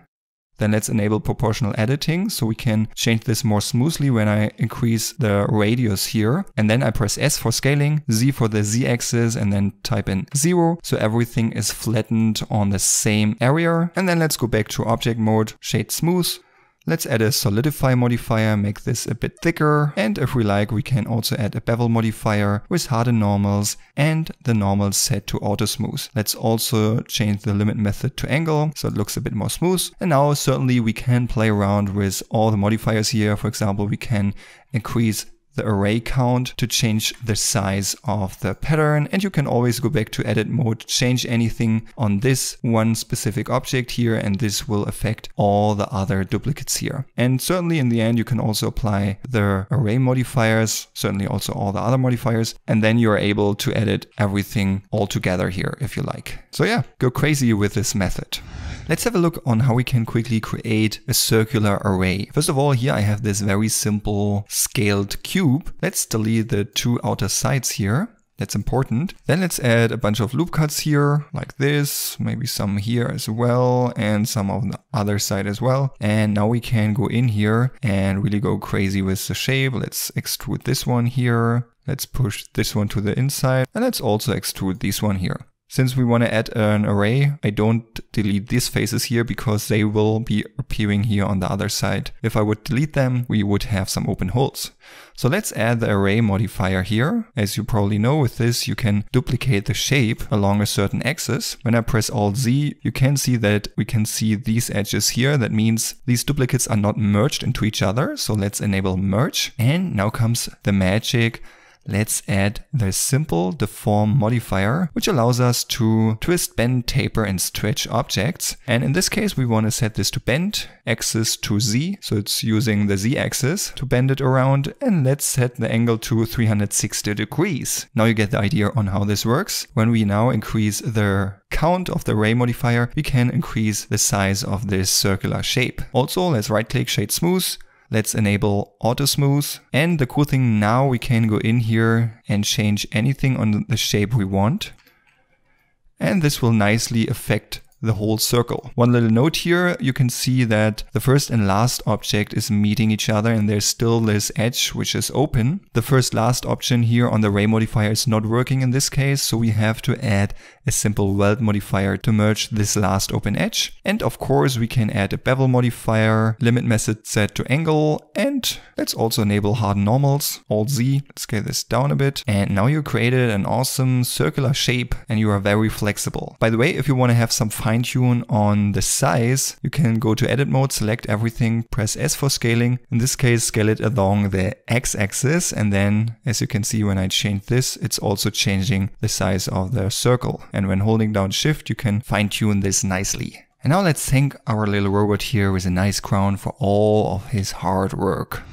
then let's enable proportional editing so we can change this more smoothly when I increase the radius here. And then I press S for scaling, Z for the Z axis and then type in zero. So everything is flattened on the same area. And then let's go back to object mode, shade smooth. Let's add a solidify modifier, make this a bit thicker. And if we like, we can also add a bevel modifier with harden normals and the normals set to auto smooth. Let's also change the limit method to angle so it looks a bit more smooth. And now certainly we can play around with all the modifiers here. For example, we can increase the array count to change the size of the pattern. And you can always go back to edit mode, change anything on this one specific object here, and this will affect all the other duplicates here. And certainly in the end, you can also apply the array modifiers, certainly also all the other modifiers, and then you're able to edit everything all together here if you like. So yeah, go crazy with this method. Let's have a look on how we can quickly create a circular array. First of all, here I have this very simple scaled cube. Let's delete the two outer sides here. That's important. Then let's add a bunch of loop cuts here, like this, maybe some here as well, and some on the other side as well. And now we can go in here and really go crazy with the shape. Let's extrude this one here. Let's push this one to the inside, and let's also extrude this one here. Since we want to add an array, I don't delete these faces here because they will be appearing here on the other side. If I would delete them, we would have some open holes. So let's add the array modifier here. As you probably know with this, you can duplicate the shape along a certain axis. When I press Alt Z, you can see that we can see these edges here. That means these duplicates are not merged into each other. So let's enable merge. And now comes the magic let's add the simple deform modifier, which allows us to twist, bend, taper, and stretch objects. And in this case, we want to set this to bend, axis to Z. So it's using the Z axis to bend it around. And let's set the angle to 360 degrees. Now you get the idea on how this works. When we now increase the count of the array modifier, we can increase the size of this circular shape. Also, let's right click shade smooth Let's enable auto smooth. And the cool thing now we can go in here and change anything on the shape we want. And this will nicely affect the whole circle. One little note here, you can see that the first and last object is meeting each other and there's still this edge which is open. The first last option here on the array modifier is not working in this case, so we have to add a simple weld modifier to merge this last open edge. And of course we can add a bevel modifier, limit method set to angle, and let's also enable harden normals, Alt Z, let's scale this down a bit. And now you created an awesome circular shape and you are very flexible. By the way, if you want to have some fine tune on the size, you can go to edit mode, select everything, press S for scaling. In this case, scale it along the X axis. And then as you can see, when I change this, it's also changing the size of the circle. And when holding down shift, you can fine tune this nicely. And now let's thank our little robot here with a nice crown for all of his hard work.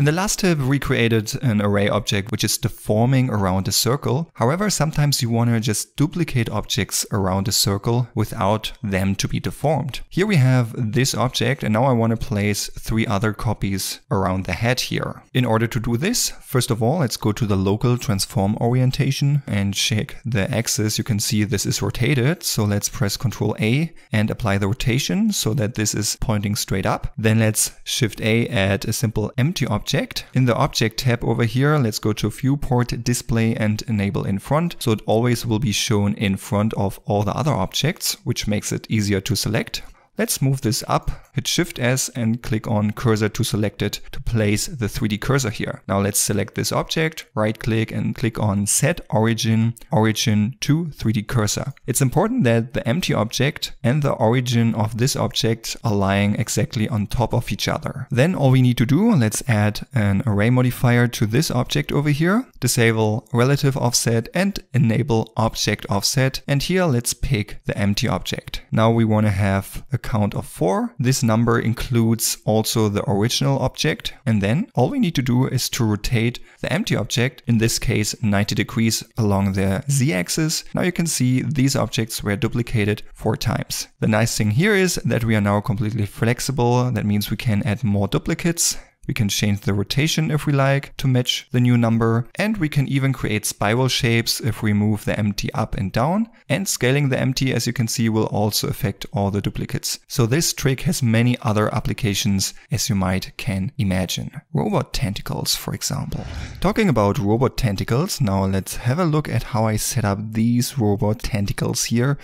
In the last tip, we created an array object which is deforming around a circle. However, sometimes you want to just duplicate objects around a circle without them to be deformed. Here we have this object and now I want to place three other copies around the head here. In order to do this, first of all, let's go to the local transform orientation and check the axis. You can see this is rotated. So let's press Ctrl A and apply the rotation so that this is pointing straight up. Then let's Shift A add a simple empty object object. In the object tab over here, let's go to viewport display and enable in front. So it always will be shown in front of all the other objects, which makes it easier to select. Let's move this up, hit Shift S and click on cursor to select it to place the 3D cursor here. Now let's select this object, right click and click on set origin, origin to 3D cursor. It's important that the empty object and the origin of this object are lying exactly on top of each other. Then all we need to do, let's add an array modifier to this object over here, disable relative offset and enable object offset. And here let's pick the empty object. Now we want to have a count of 4. This number includes also the original object. And then all we need to do is to rotate the empty object, in this case 90 degrees along the z-axis. Now you can see these objects were duplicated four times. The nice thing here is that we are now completely flexible. That means we can add more duplicates we can change the rotation if we like to match the new number. And we can even create spiral shapes if we move the empty up and down. And scaling the empty, as you can see, will also affect all the duplicates. So this trick has many other applications as you might can imagine. Robot tentacles, for example. Talking about robot tentacles, now let's have a look at how I set up these robot tentacles here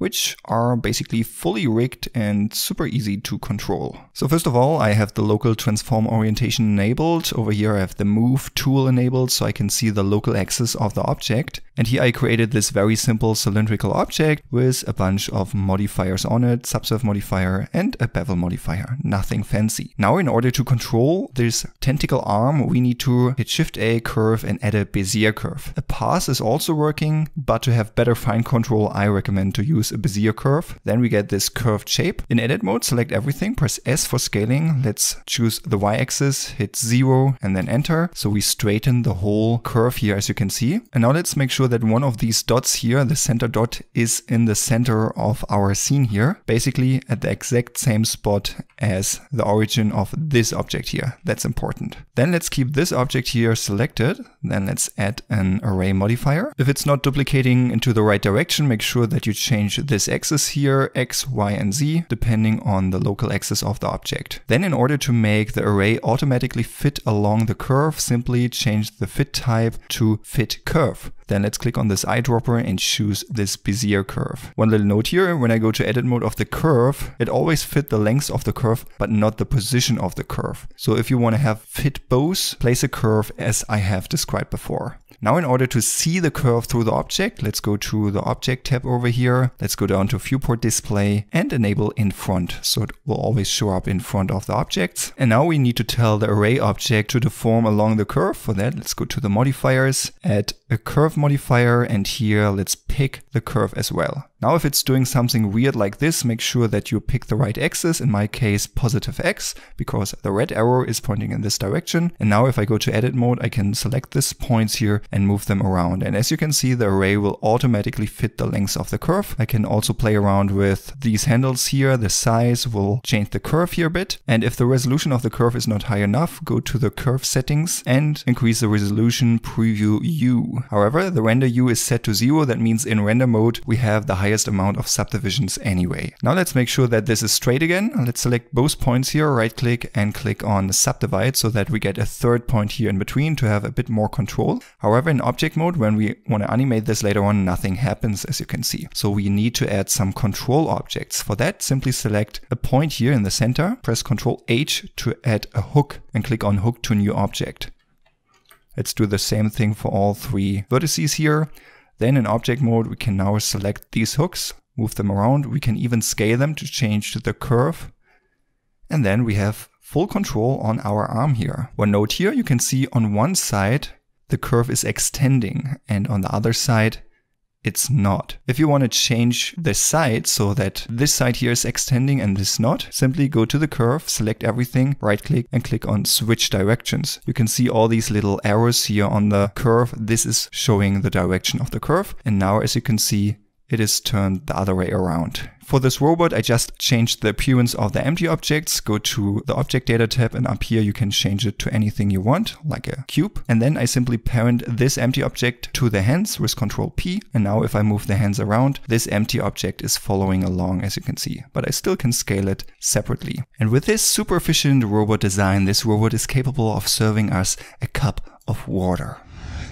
which are basically fully rigged and super easy to control. So first of all, I have the local transform orientation enabled. Over here I have the move tool enabled so I can see the local axis of the object. And here I created this very simple cylindrical object with a bunch of modifiers on it, subsurf modifier and a bevel modifier, nothing fancy. Now in order to control this tentacle arm, we need to hit Shift A curve and add a Bezier curve. A path is also working, but to have better fine control, I recommend to use a Bezier curve. Then we get this curved shape. In edit mode, select everything, press S for scaling. Let's choose the y-axis, hit zero and then enter. So we straighten the whole curve here as you can see. And now let's make sure that one of these dots here, the center dot is in the center of our scene here. Basically at the exact same spot as the origin of this object here. That's important. Then let's keep this object here selected. Then let's add an array modifier. If it's not duplicating into the right direction, make sure that you change this axis here, x, y, and z, depending on the local axis of the object. Then in order to make the array automatically fit along the curve, simply change the fit type to fit curve. Then let's click on this eyedropper and choose this Bezier curve. One little note here, when I go to edit mode of the curve, it always fit the length of the curve, but not the position of the curve. So if you want to have fit both, place a curve as I have described before. Now in order to see the curve through the object, let's go to the object tab over here. Let's go down to viewport display and enable in front. So it will always show up in front of the objects. And now we need to tell the array object to deform along the curve. For that, let's go to the modifiers, add a curve modifier, and here let's pick the curve as well. Now if it's doing something weird like this, make sure that you pick the right axis, in my case positive x, because the red arrow is pointing in this direction. And now if I go to edit mode, I can select these points here and move them around. And as you can see, the array will automatically fit the length of the curve. I can also play around with these handles here. The size will change the curve here a bit. And if the resolution of the curve is not high enough, go to the curve settings and increase the resolution preview U. However, the render U is set to zero. That means in render mode, we have the highest amount of subdivisions anyway. Now let's make sure that this is straight again. Let's select both points here, right click and click on subdivide so that we get a third point here in between to have a bit more control. However, in object mode, when we want to animate this later on, nothing happens as you can see. So we need to add some control objects. For that, simply select a point here in the center, press Ctrl H to add a hook and click on hook to new object. Let's do the same thing for all three vertices here. Then in object mode, we can now select these hooks, move them around. We can even scale them to change the curve. And then we have full control on our arm here. One note here, you can see on one side, the curve is extending and on the other side, it's not. If you want to change the side so that this side here is extending and this not, simply go to the curve, select everything, right click and click on switch directions. You can see all these little arrows here on the curve. This is showing the direction of the curve. And now as you can see, it is turned the other way around. For this robot, I just changed the appearance of the empty objects. Go to the object data tab and up here you can change it to anything you want, like a cube. And then I simply parent this empty object to the hands with Control P. And now if I move the hands around, this empty object is following along as you can see, but I still can scale it separately. And with this super efficient robot design, this robot is capable of serving us a cup of water.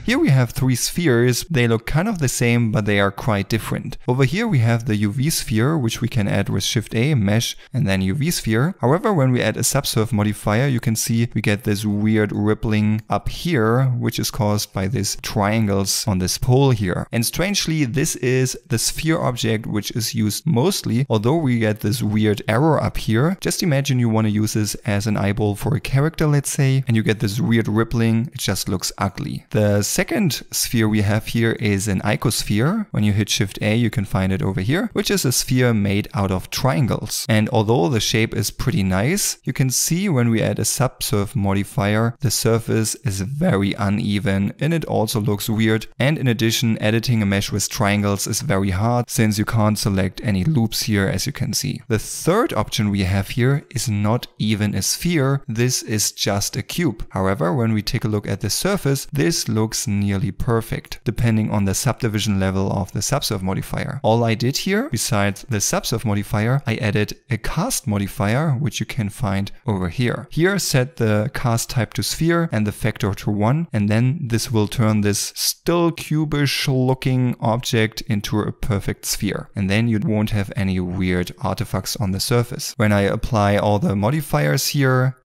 Here we have three spheres. They look kind of the same, but they are quite different. Over here we have the UV sphere, which we can add with Shift A, Mesh, and then UV sphere. However, when we add a subsurf modifier, you can see we get this weird rippling up here, which is caused by these triangles on this pole here. And strangely, this is the sphere object, which is used mostly, although we get this weird error up here. Just imagine you want to use this as an eyeball for a character, let's say, and you get this weird rippling. It just looks ugly. The second sphere we have here is an icosphere. When you hit Shift A, you can find it over here, which is a sphere made out of triangles. And although the shape is pretty nice, you can see when we add a subsurf modifier, the surface is very uneven and it also looks weird. And in addition, editing a mesh with triangles is very hard since you can't select any loops here as you can see. The third option we have here is not even a sphere, this is just a cube. However, when we take a look at the surface, this looks nearly perfect, depending on the subdivision level of the subsurf modifier. All I did here, besides the subsurf modifier, I added a cast modifier, which you can find over here. Here set the cast type to sphere and the factor to 1, and then this will turn this still cubish looking object into a perfect sphere. And then you won't have any weird artifacts on the surface. When I apply all the modifiers here,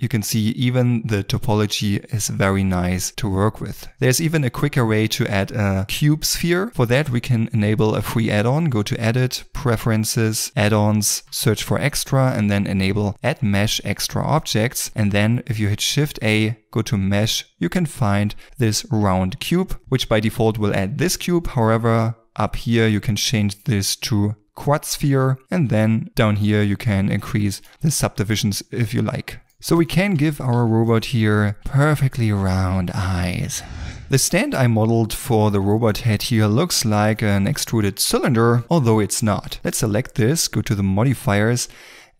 you can see even the topology is very nice to work with. There's even a quicker way to add a cube sphere. For that, we can enable a free add-on, go to Edit, Preferences, Add-ons, search for Extra, and then enable Add Mesh Extra Objects. And then if you hit Shift A, go to Mesh, you can find this round cube, which by default will add this cube. However, up here you can change this to quad sphere and then down here you can increase the subdivisions if you like. So we can give our robot here perfectly round eyes. The stand I modeled for the robot head here looks like an extruded cylinder, although it's not. Let's select this, go to the modifiers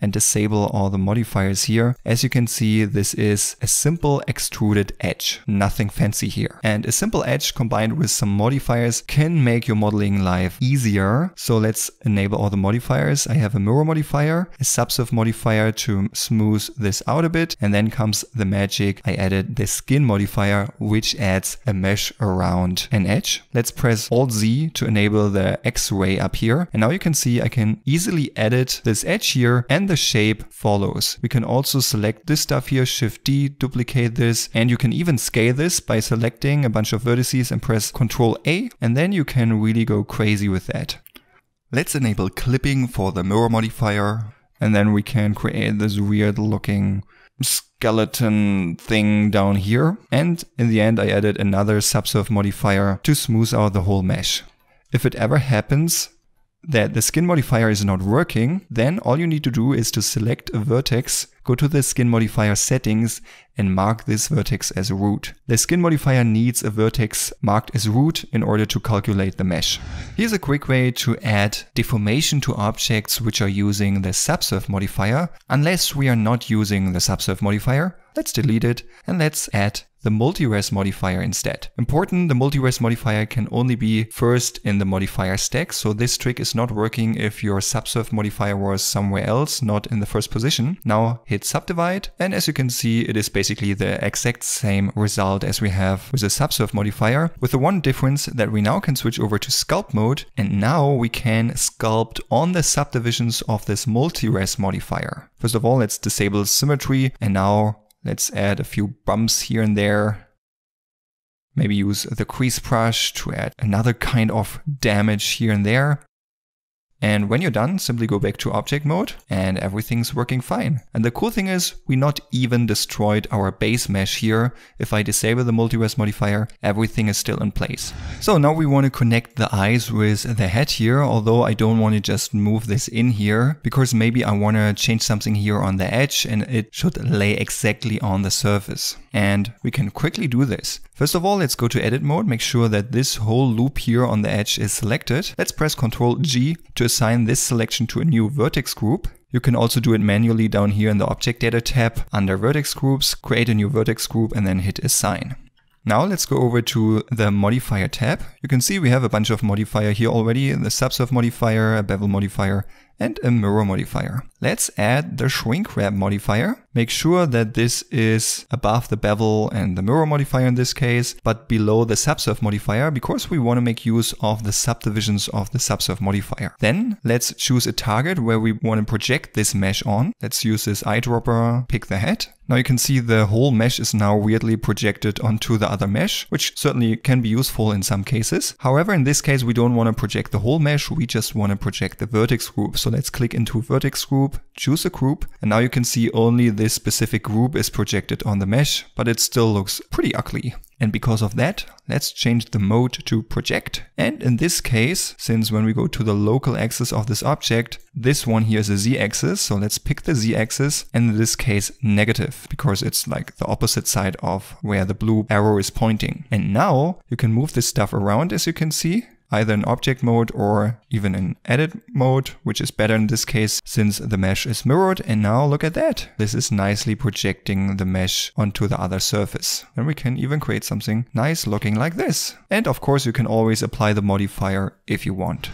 and disable all the modifiers here. As you can see, this is a simple extruded edge, nothing fancy here. And a simple edge combined with some modifiers can make your modeling life easier. So let's enable all the modifiers. I have a mirror modifier, a subsurf modifier to smooth this out a bit. And then comes the magic. I added the skin modifier, which adds a mesh around an edge. Let's press Alt Z to enable the X-ray up here. And now you can see I can easily edit this edge here and the shape follows. We can also select this stuff here, Shift D, duplicate this, and you can even scale this by selecting a bunch of vertices and press Ctrl A, and then you can really go crazy with that. Let's enable clipping for the mirror modifier, and then we can create this weird looking skeleton thing down here. And in the end, I added another subsurf modifier to smooth out the whole mesh. If it ever happens that the skin modifier is not working, then all you need to do is to select a vertex, go to the skin modifier settings and mark this vertex as root. The skin modifier needs a vertex marked as root in order to calculate the mesh. Here's a quick way to add deformation to objects which are using the subsurf modifier. Unless we are not using the subsurf modifier, let's delete it and let's add the multi-res modifier instead. Important, the multi-res modifier can only be first in the modifier stack, so this trick is not working if your subsurf modifier was somewhere else, not in the first position. Now hit subdivide, and as you can see, it is basically the exact same result as we have with the subsurf modifier, with the one difference that we now can switch over to sculpt mode, and now we can sculpt on the subdivisions of this multi-res modifier. First of all, let's disable symmetry, and now Let's add a few bumps here and there. Maybe use the crease brush to add another kind of damage here and there. And when you're done, simply go back to object mode and everything's working fine. And the cool thing is we not even destroyed our base mesh here. If I disable the multi-res modifier, everything is still in place. So now we want to connect the eyes with the head here, although I don't want to just move this in here because maybe I want to change something here on the edge and it should lay exactly on the surface. And we can quickly do this. First of all, let's go to edit mode, make sure that this whole loop here on the edge is selected. Let's press Ctrl G to assign this selection to a new vertex group. You can also do it manually down here in the Object Data tab under Vertex Groups, create a new vertex group and then hit Assign. Now let's go over to the modifier tab. You can see we have a bunch of modifier here already, the subsurf modifier, a bevel modifier, and a mirror modifier. Let's add the shrink wrap modifier. Make sure that this is above the bevel and the mirror modifier in this case, but below the subsurf modifier because we want to make use of the subdivisions of the subsurf modifier. Then let's choose a target where we want to project this mesh on. Let's use this eyedropper, pick the head. Now you can see the whole mesh is now weirdly projected onto the other mesh, which certainly can be useful in some cases. However, in this case, we don't want to project the whole mesh. We just want to project the vertex group. So let's click into vertex group, choose a group, and now you can see only this specific group is projected on the mesh, but it still looks pretty ugly. And because of that, let's change the mode to project. And in this case, since when we go to the local axis of this object, this one here is a z-axis. So let's pick the z-axis and in this case negative because it's like the opposite side of where the blue arrow is pointing. And now you can move this stuff around as you can see either in object mode or even in edit mode, which is better in this case since the mesh is mirrored. And now look at that. This is nicely projecting the mesh onto the other surface. And we can even create something nice looking like this. And of course you can always apply the modifier if you want.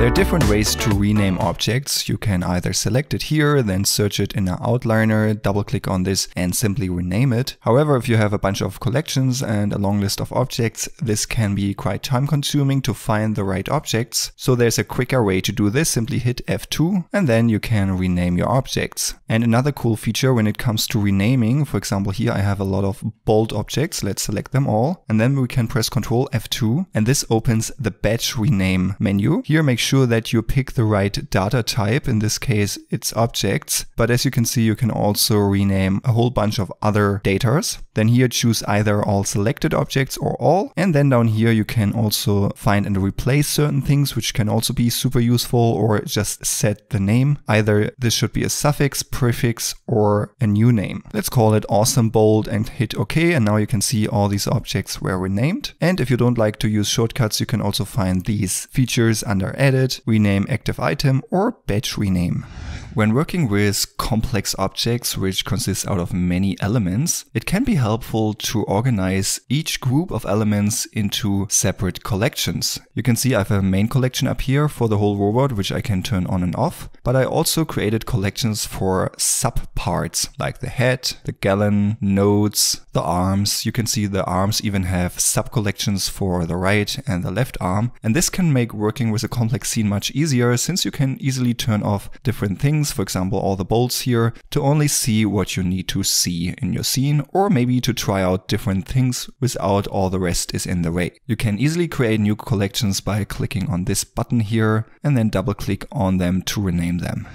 There are different ways to rename objects. You can either select it here, then search it in an outliner, double click on this and simply rename it. However, if you have a bunch of collections and a long list of objects, this can be quite time consuming to find the right objects. So there's a quicker way to do this. Simply hit F2 and then you can rename your objects. And another cool feature when it comes to renaming, for example, here I have a lot of bold objects. Let's select them all. And then we can press Ctrl F2 and this opens the batch rename menu. Here make sure sure that you pick the right data type. In this case, it's objects. But as you can see, you can also rename a whole bunch of other datas. Then here choose either all selected objects or all. And then down here, you can also find and replace certain things, which can also be super useful or just set the name. Either this should be a suffix, prefix, or a new name. Let's call it awesome bold and hit OK. And now you can see all these objects were renamed. And if you don't like to use shortcuts, you can also find these features under edit edit, rename active item or batch rename. When working with complex objects which consist out of many elements, it can be helpful to organize each group of elements into separate collections. You can see I have a main collection up here for the whole robot which I can turn on and off, but I also created collections for subparts like the head, the gallon, nodes, the arms. You can see the arms even have sub-collections for the right and the left arm, and this can make working with a complex scene much easier since you can easily turn off different things for example all the bolts here, to only see what you need to see in your scene or maybe to try out different things without all the rest is in the way. You can easily create new collections by clicking on this button here and then double click on them to rename them.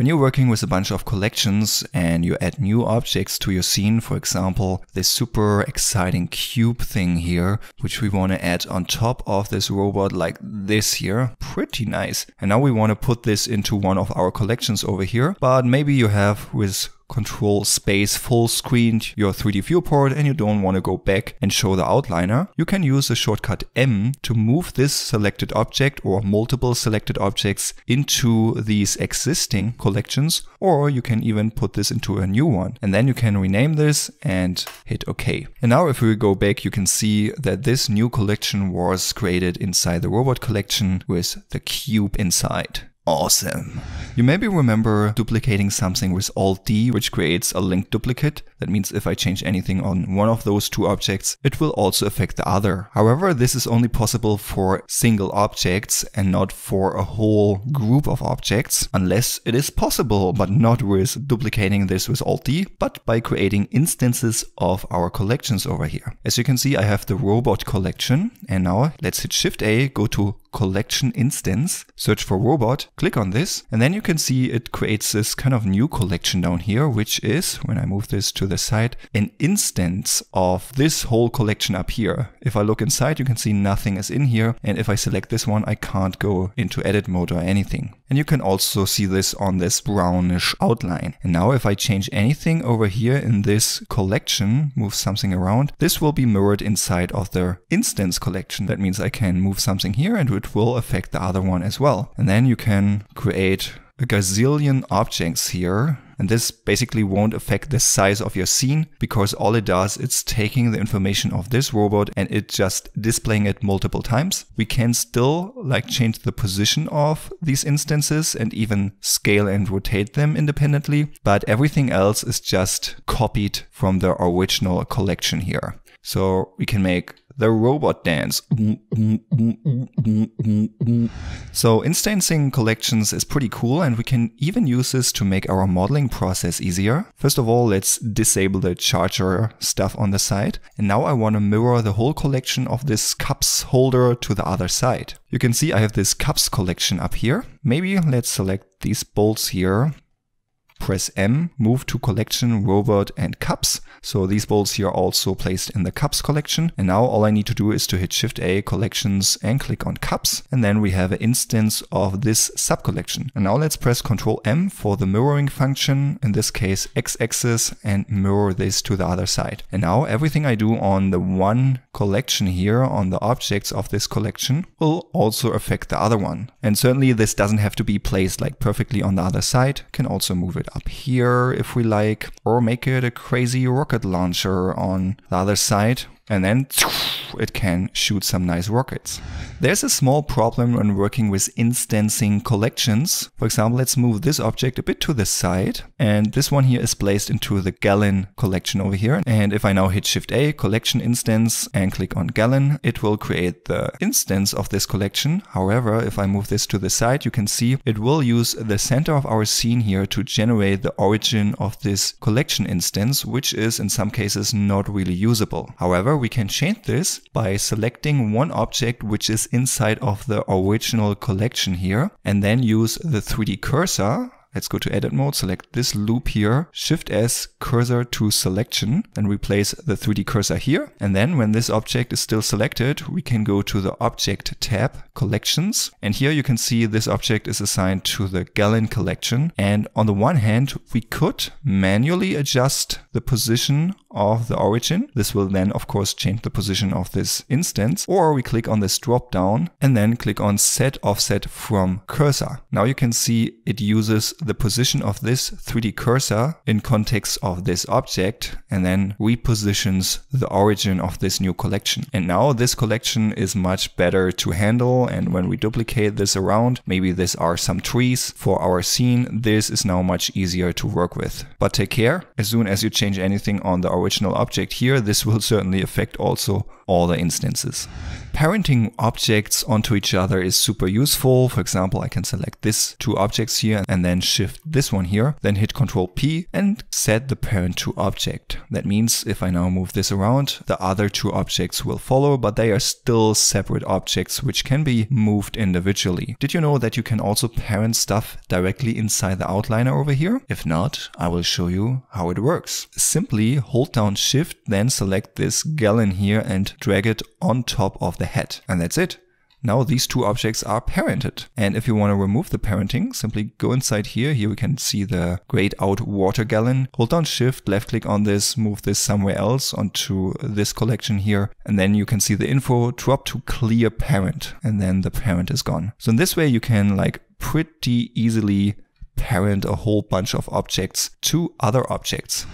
When you're working with a bunch of collections and you add new objects to your scene, for example, this super exciting cube thing here, which we want to add on top of this robot like this here, pretty nice. And now we want to put this into one of our collections over here, but maybe you have with control space full screened your 3D viewport and you don't want to go back and show the outliner, you can use the shortcut M to move this selected object or multiple selected objects into these existing collections, or you can even put this into a new one. And then you can rename this and hit OK. And now if we go back, you can see that this new collection was created inside the robot collection with the cube inside awesome. You maybe remember duplicating something with Alt D, which creates a linked duplicate. That means if I change anything on one of those two objects, it will also affect the other. However, this is only possible for single objects and not for a whole group of objects, unless it is possible, but not with duplicating this with Alt D, but by creating instances of our collections over here. As you can see, I have the robot collection, and now let's hit Shift A, go to collection instance, search for robot, click on this, and then you can see it creates this kind of new collection down here, which is, when I move this to the side, an instance of this whole collection up here. If I look inside, you can see nothing is in here. And if I select this one, I can't go into edit mode or anything. And you can also see this on this brownish outline. And now if I change anything over here in this collection, move something around, this will be mirrored inside of the instance collection. That means I can move something here and it will affect the other one as well. And then you can create a gazillion objects here and this basically won't affect the size of your scene because all it does it's taking the information of this robot and it just displaying it multiple times. We can still like change the position of these instances and even scale and rotate them independently, but everything else is just copied from the original collection here. So we can make the robot dance. So instancing collections is pretty cool and we can even use this to make our modeling process easier. First of all, let's disable the charger stuff on the side. And now I want to mirror the whole collection of this cups holder to the other side. You can see I have this cups collection up here. Maybe let's select these bolts here press M, move to collection, robot and cups. So these bolts here are also placed in the cups collection. And now all I need to do is to hit Shift A collections and click on cups. And then we have an instance of this sub collection. And now let's press Ctrl M for the mirroring function, in this case x-axis and mirror this to the other side. And now everything I do on the one collection here on the objects of this collection will also affect the other one. And certainly this doesn't have to be placed like perfectly on the other side. Can also move it up here if we like, or make it a crazy rocket launcher on the other side and then it can shoot some nice rockets. There's a small problem when working with instancing collections. For example, let's move this object a bit to the side and this one here is placed into the gallon collection over here. And if I now hit Shift A, collection instance and click on gallon, it will create the instance of this collection. However, if I move this to the side, you can see it will use the center of our scene here to generate the origin of this collection instance, which is in some cases not really usable. However, we can change this by selecting one object which is inside of the original collection here and then use the 3D cursor Let's go to edit mode, select this loop here, shift S cursor to selection, and replace the 3D cursor here. And then when this object is still selected, we can go to the object tab, collections. And here you can see this object is assigned to the gallon collection. And on the one hand, we could manually adjust the position of the origin. This will then of course change the position of this instance. Or we click on this drop down and then click on set offset from cursor. Now you can see it uses the position of this 3D cursor in context of this object and then repositions the origin of this new collection. And now this collection is much better to handle and when we duplicate this around, maybe these are some trees for our scene, this is now much easier to work with. But take care, as soon as you change anything on the original object here, this will certainly affect also all the instances. Parenting objects onto each other is super useful. For example, I can select this two objects here and then shift this one here, then hit Ctrl P and set the parent to object. That means if I now move this around, the other two objects will follow, but they are still separate objects which can be moved individually. Did you know that you can also parent stuff directly inside the outliner over here? If not, I will show you how it works. Simply hold down shift, then select this gallon here and drag it on top of the head. And that's it. Now these two objects are parented. And if you want to remove the parenting, simply go inside here. Here we can see the grayed out water gallon. Hold down shift, left click on this, move this somewhere else onto this collection here. And then you can see the info drop to clear parent. And then the parent is gone. So in this way you can like pretty easily parent a whole bunch of objects to other objects.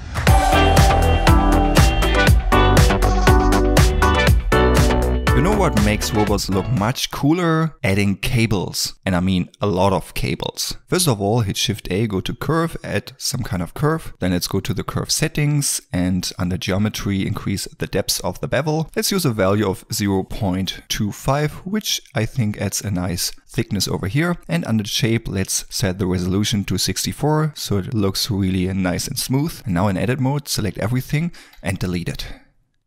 You know what makes robots look much cooler? Adding cables. And I mean a lot of cables. First of all, hit Shift A, go to curve, add some kind of curve. Then let's go to the curve settings and under geometry increase the depth of the bevel. Let's use a value of 0.25, which I think adds a nice thickness over here. And under shape, let's set the resolution to 64 so it looks really nice and smooth. And now in edit mode, select everything and delete it.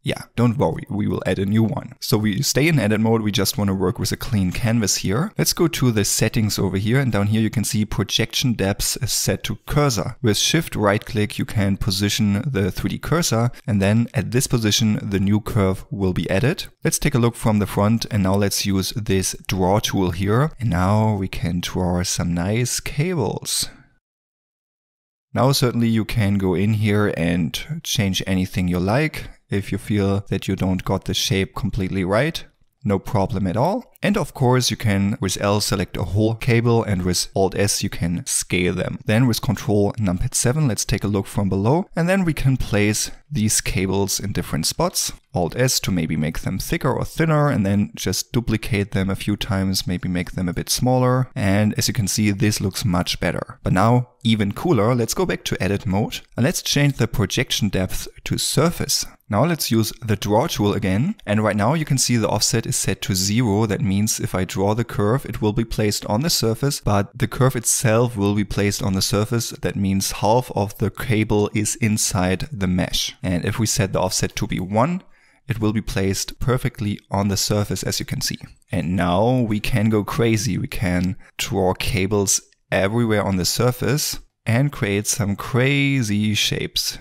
Yeah, don't worry, we will add a new one. So we stay in edit mode, we just want to work with a clean canvas here. Let's go to the settings over here and down here you can see projection depth is set to cursor. With shift right click you can position the 3D cursor and then at this position the new curve will be added. Let's take a look from the front and now let's use this draw tool here. And now we can draw some nice cables. Now certainly you can go in here and change anything you like if you feel that you don't got the shape completely right, no problem at all. And of course you can with L select a whole cable and with Alt S you can scale them. Then with Control numpad 7 let's take a look from below and then we can place these cables in different spots. Alt S to maybe make them thicker or thinner and then just duplicate them a few times, maybe make them a bit smaller. And as you can see, this looks much better. But now even cooler, let's go back to edit mode and let's change the projection depth to surface. Now let's use the draw tool again. And right now you can see the offset is set to zero. That means if I draw the curve, it will be placed on the surface, but the curve itself will be placed on the surface. That means half of the cable is inside the mesh. And if we set the offset to be one, it will be placed perfectly on the surface as you can see. And now we can go crazy. We can draw cables everywhere on the surface and create some crazy shapes.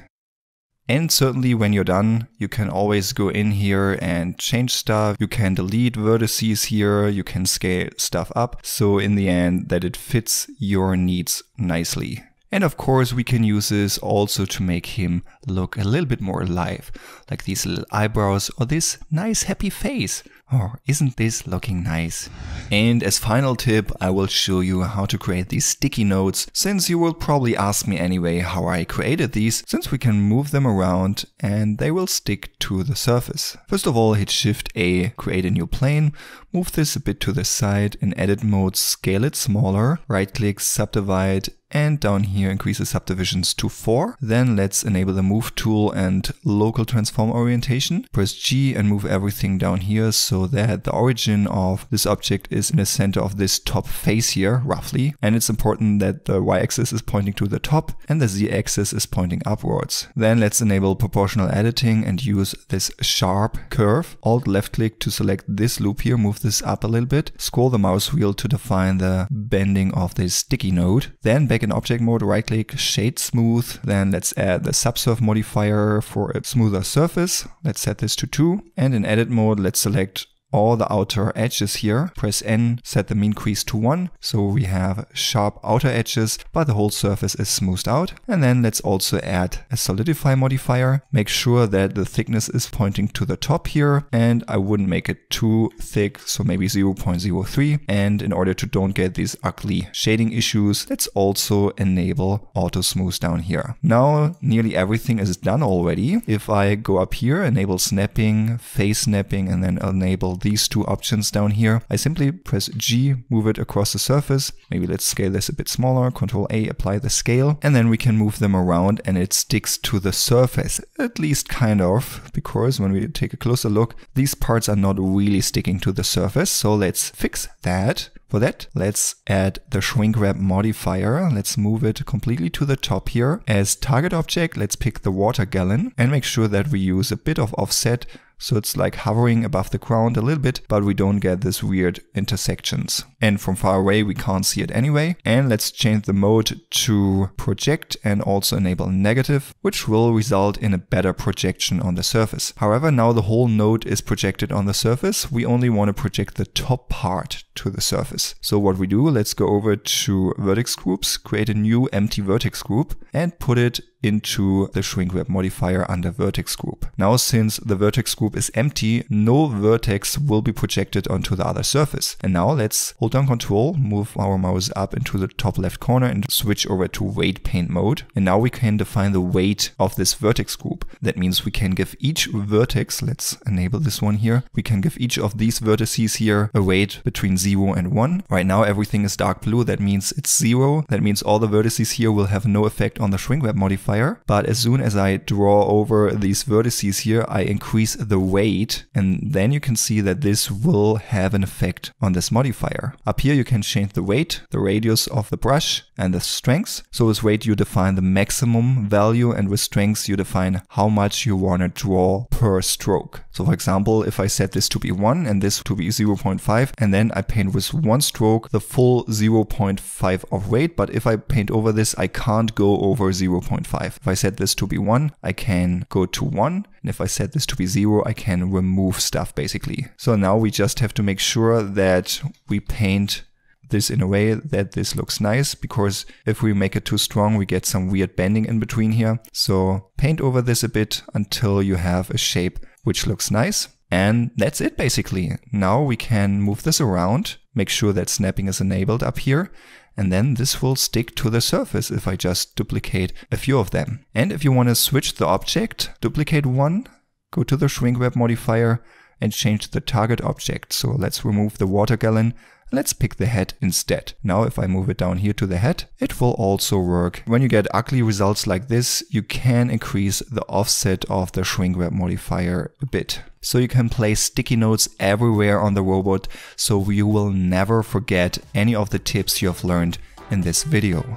And certainly when you're done, you can always go in here and change stuff. You can delete vertices here, you can scale stuff up. So in the end that it fits your needs nicely. And of course we can use this also to make him look a little bit more alive, like these little eyebrows or this nice happy face. Oh, isn't this looking nice? And as final tip, I will show you how to create these sticky notes, since you will probably ask me anyway how I created these, since we can move them around and they will stick to the surface. First of all, hit Shift A, create a new plane, move this a bit to the side, in edit mode scale it smaller, right click, subdivide, and down here increase the subdivisions to 4. Then let's enable the move tool and local transform orientation. Press G and move everything down here so that the origin of this object is in the center of this top face here, roughly. And it's important that the y-axis is pointing to the top and the z-axis is pointing upwards. Then let's enable proportional editing and use this sharp curve. Alt left click to select this loop here, move this up a little bit. Scroll the mouse wheel to define the bending of this sticky node. Then back in object mode, right click, shade smooth. Then let's add the subsurf modifier for a smoother surface. Let's set this to 2. And in edit mode, let's select all the outer edges here. Press N, set the mean crease to 1, so we have sharp outer edges, but the whole surface is smoothed out. And then let's also add a solidify modifier. Make sure that the thickness is pointing to the top here, and I wouldn't make it too thick, so maybe 0.03. And in order to don't get these ugly shading issues, let's also enable auto smooth down here. Now nearly everything is done already. If I go up here, enable snapping, face snapping, and then enable these two options down here, I simply press G, move it across the surface. Maybe let's scale this a bit smaller, Control A, apply the scale, and then we can move them around and it sticks to the surface, at least kind of, because when we take a closer look, these parts are not really sticking to the surface. So let's fix that. For that, let's add the shrink wrap modifier. Let's move it completely to the top here. As target object, let's pick the water gallon and make sure that we use a bit of offset so it's like hovering above the ground a little bit, but we don't get this weird intersections. And from far away, we can't see it anyway. And let's change the mode to project and also enable negative, which will result in a better projection on the surface. However, now the whole node is projected on the surface. We only want to project the top part to the surface. So what we do, let's go over to vertex groups, create a new empty vertex group and put it into the shrink wrap modifier under vertex group. Now since the vertex group is empty, no vertex will be projected onto the other surface. And now let's hold down control, move our mouse up into the top left corner and switch over to weight paint mode. And now we can define the weight of this vertex group. That means we can give each vertex, let's enable this one here, we can give each of these vertices here a weight between 0 and 1. Right now everything is dark blue, that means it's 0. That means all the vertices here will have no effect on the shrink wrap modifier. But as soon as I draw over these vertices here, I increase the weight and then you can see that this will have an effect on this modifier. Up here you can change the weight, the radius of the brush and the strength. So with weight you define the maximum value and with strength you define how much you want to draw per stroke. So for example, if I set this to be 1 and this to be 0.5 and then I paint with one stroke the full 0.5 of weight, but if I paint over this I can't go over 0.5. If I set this to be 1, I can go to 1. And if I set this to be 0, I can remove stuff basically. So now we just have to make sure that we paint this in a way that this looks nice because if we make it too strong we get some weird bending in between here. So paint over this a bit until you have a shape which looks nice. And that's it basically. Now we can move this around, make sure that snapping is enabled up here and then this will stick to the surface if I just duplicate a few of them. And if you want to switch the object, duplicate one, go to the shrink wrap modifier and change the target object. So let's remove the water gallon Let's pick the head instead. Now if I move it down here to the head, it will also work. When you get ugly results like this, you can increase the offset of the shrink wrap modifier a bit. So you can place sticky notes everywhere on the robot so you will never forget any of the tips you have learned in this video.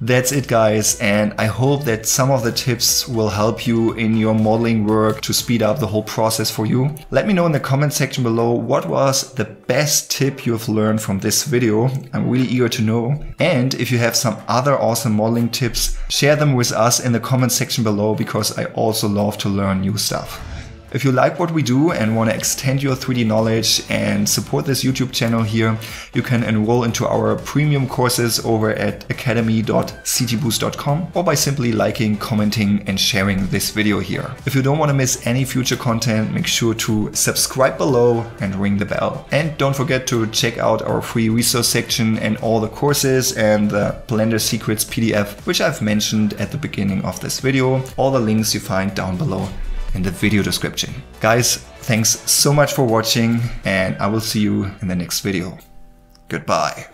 That's it guys and I hope that some of the tips will help you in your modeling work to speed up the whole process for you. Let me know in the comment section below what was the best tip you have learned from this video. I'm really eager to know. And if you have some other awesome modeling tips, share them with us in the comment section below because I also love to learn new stuff. If you like what we do and want to extend your 3D knowledge and support this YouTube channel here, you can enroll into our premium courses over at academy.cgboost.com or by simply liking, commenting and sharing this video here. If you don't want to miss any future content, make sure to subscribe below and ring the bell. And don't forget to check out our free resource section and all the courses and the Blender Secrets PDF, which I've mentioned at the beginning of this video. All the links you find down below in the video description. Guys, thanks so much for watching and I will see you in the next video. Goodbye.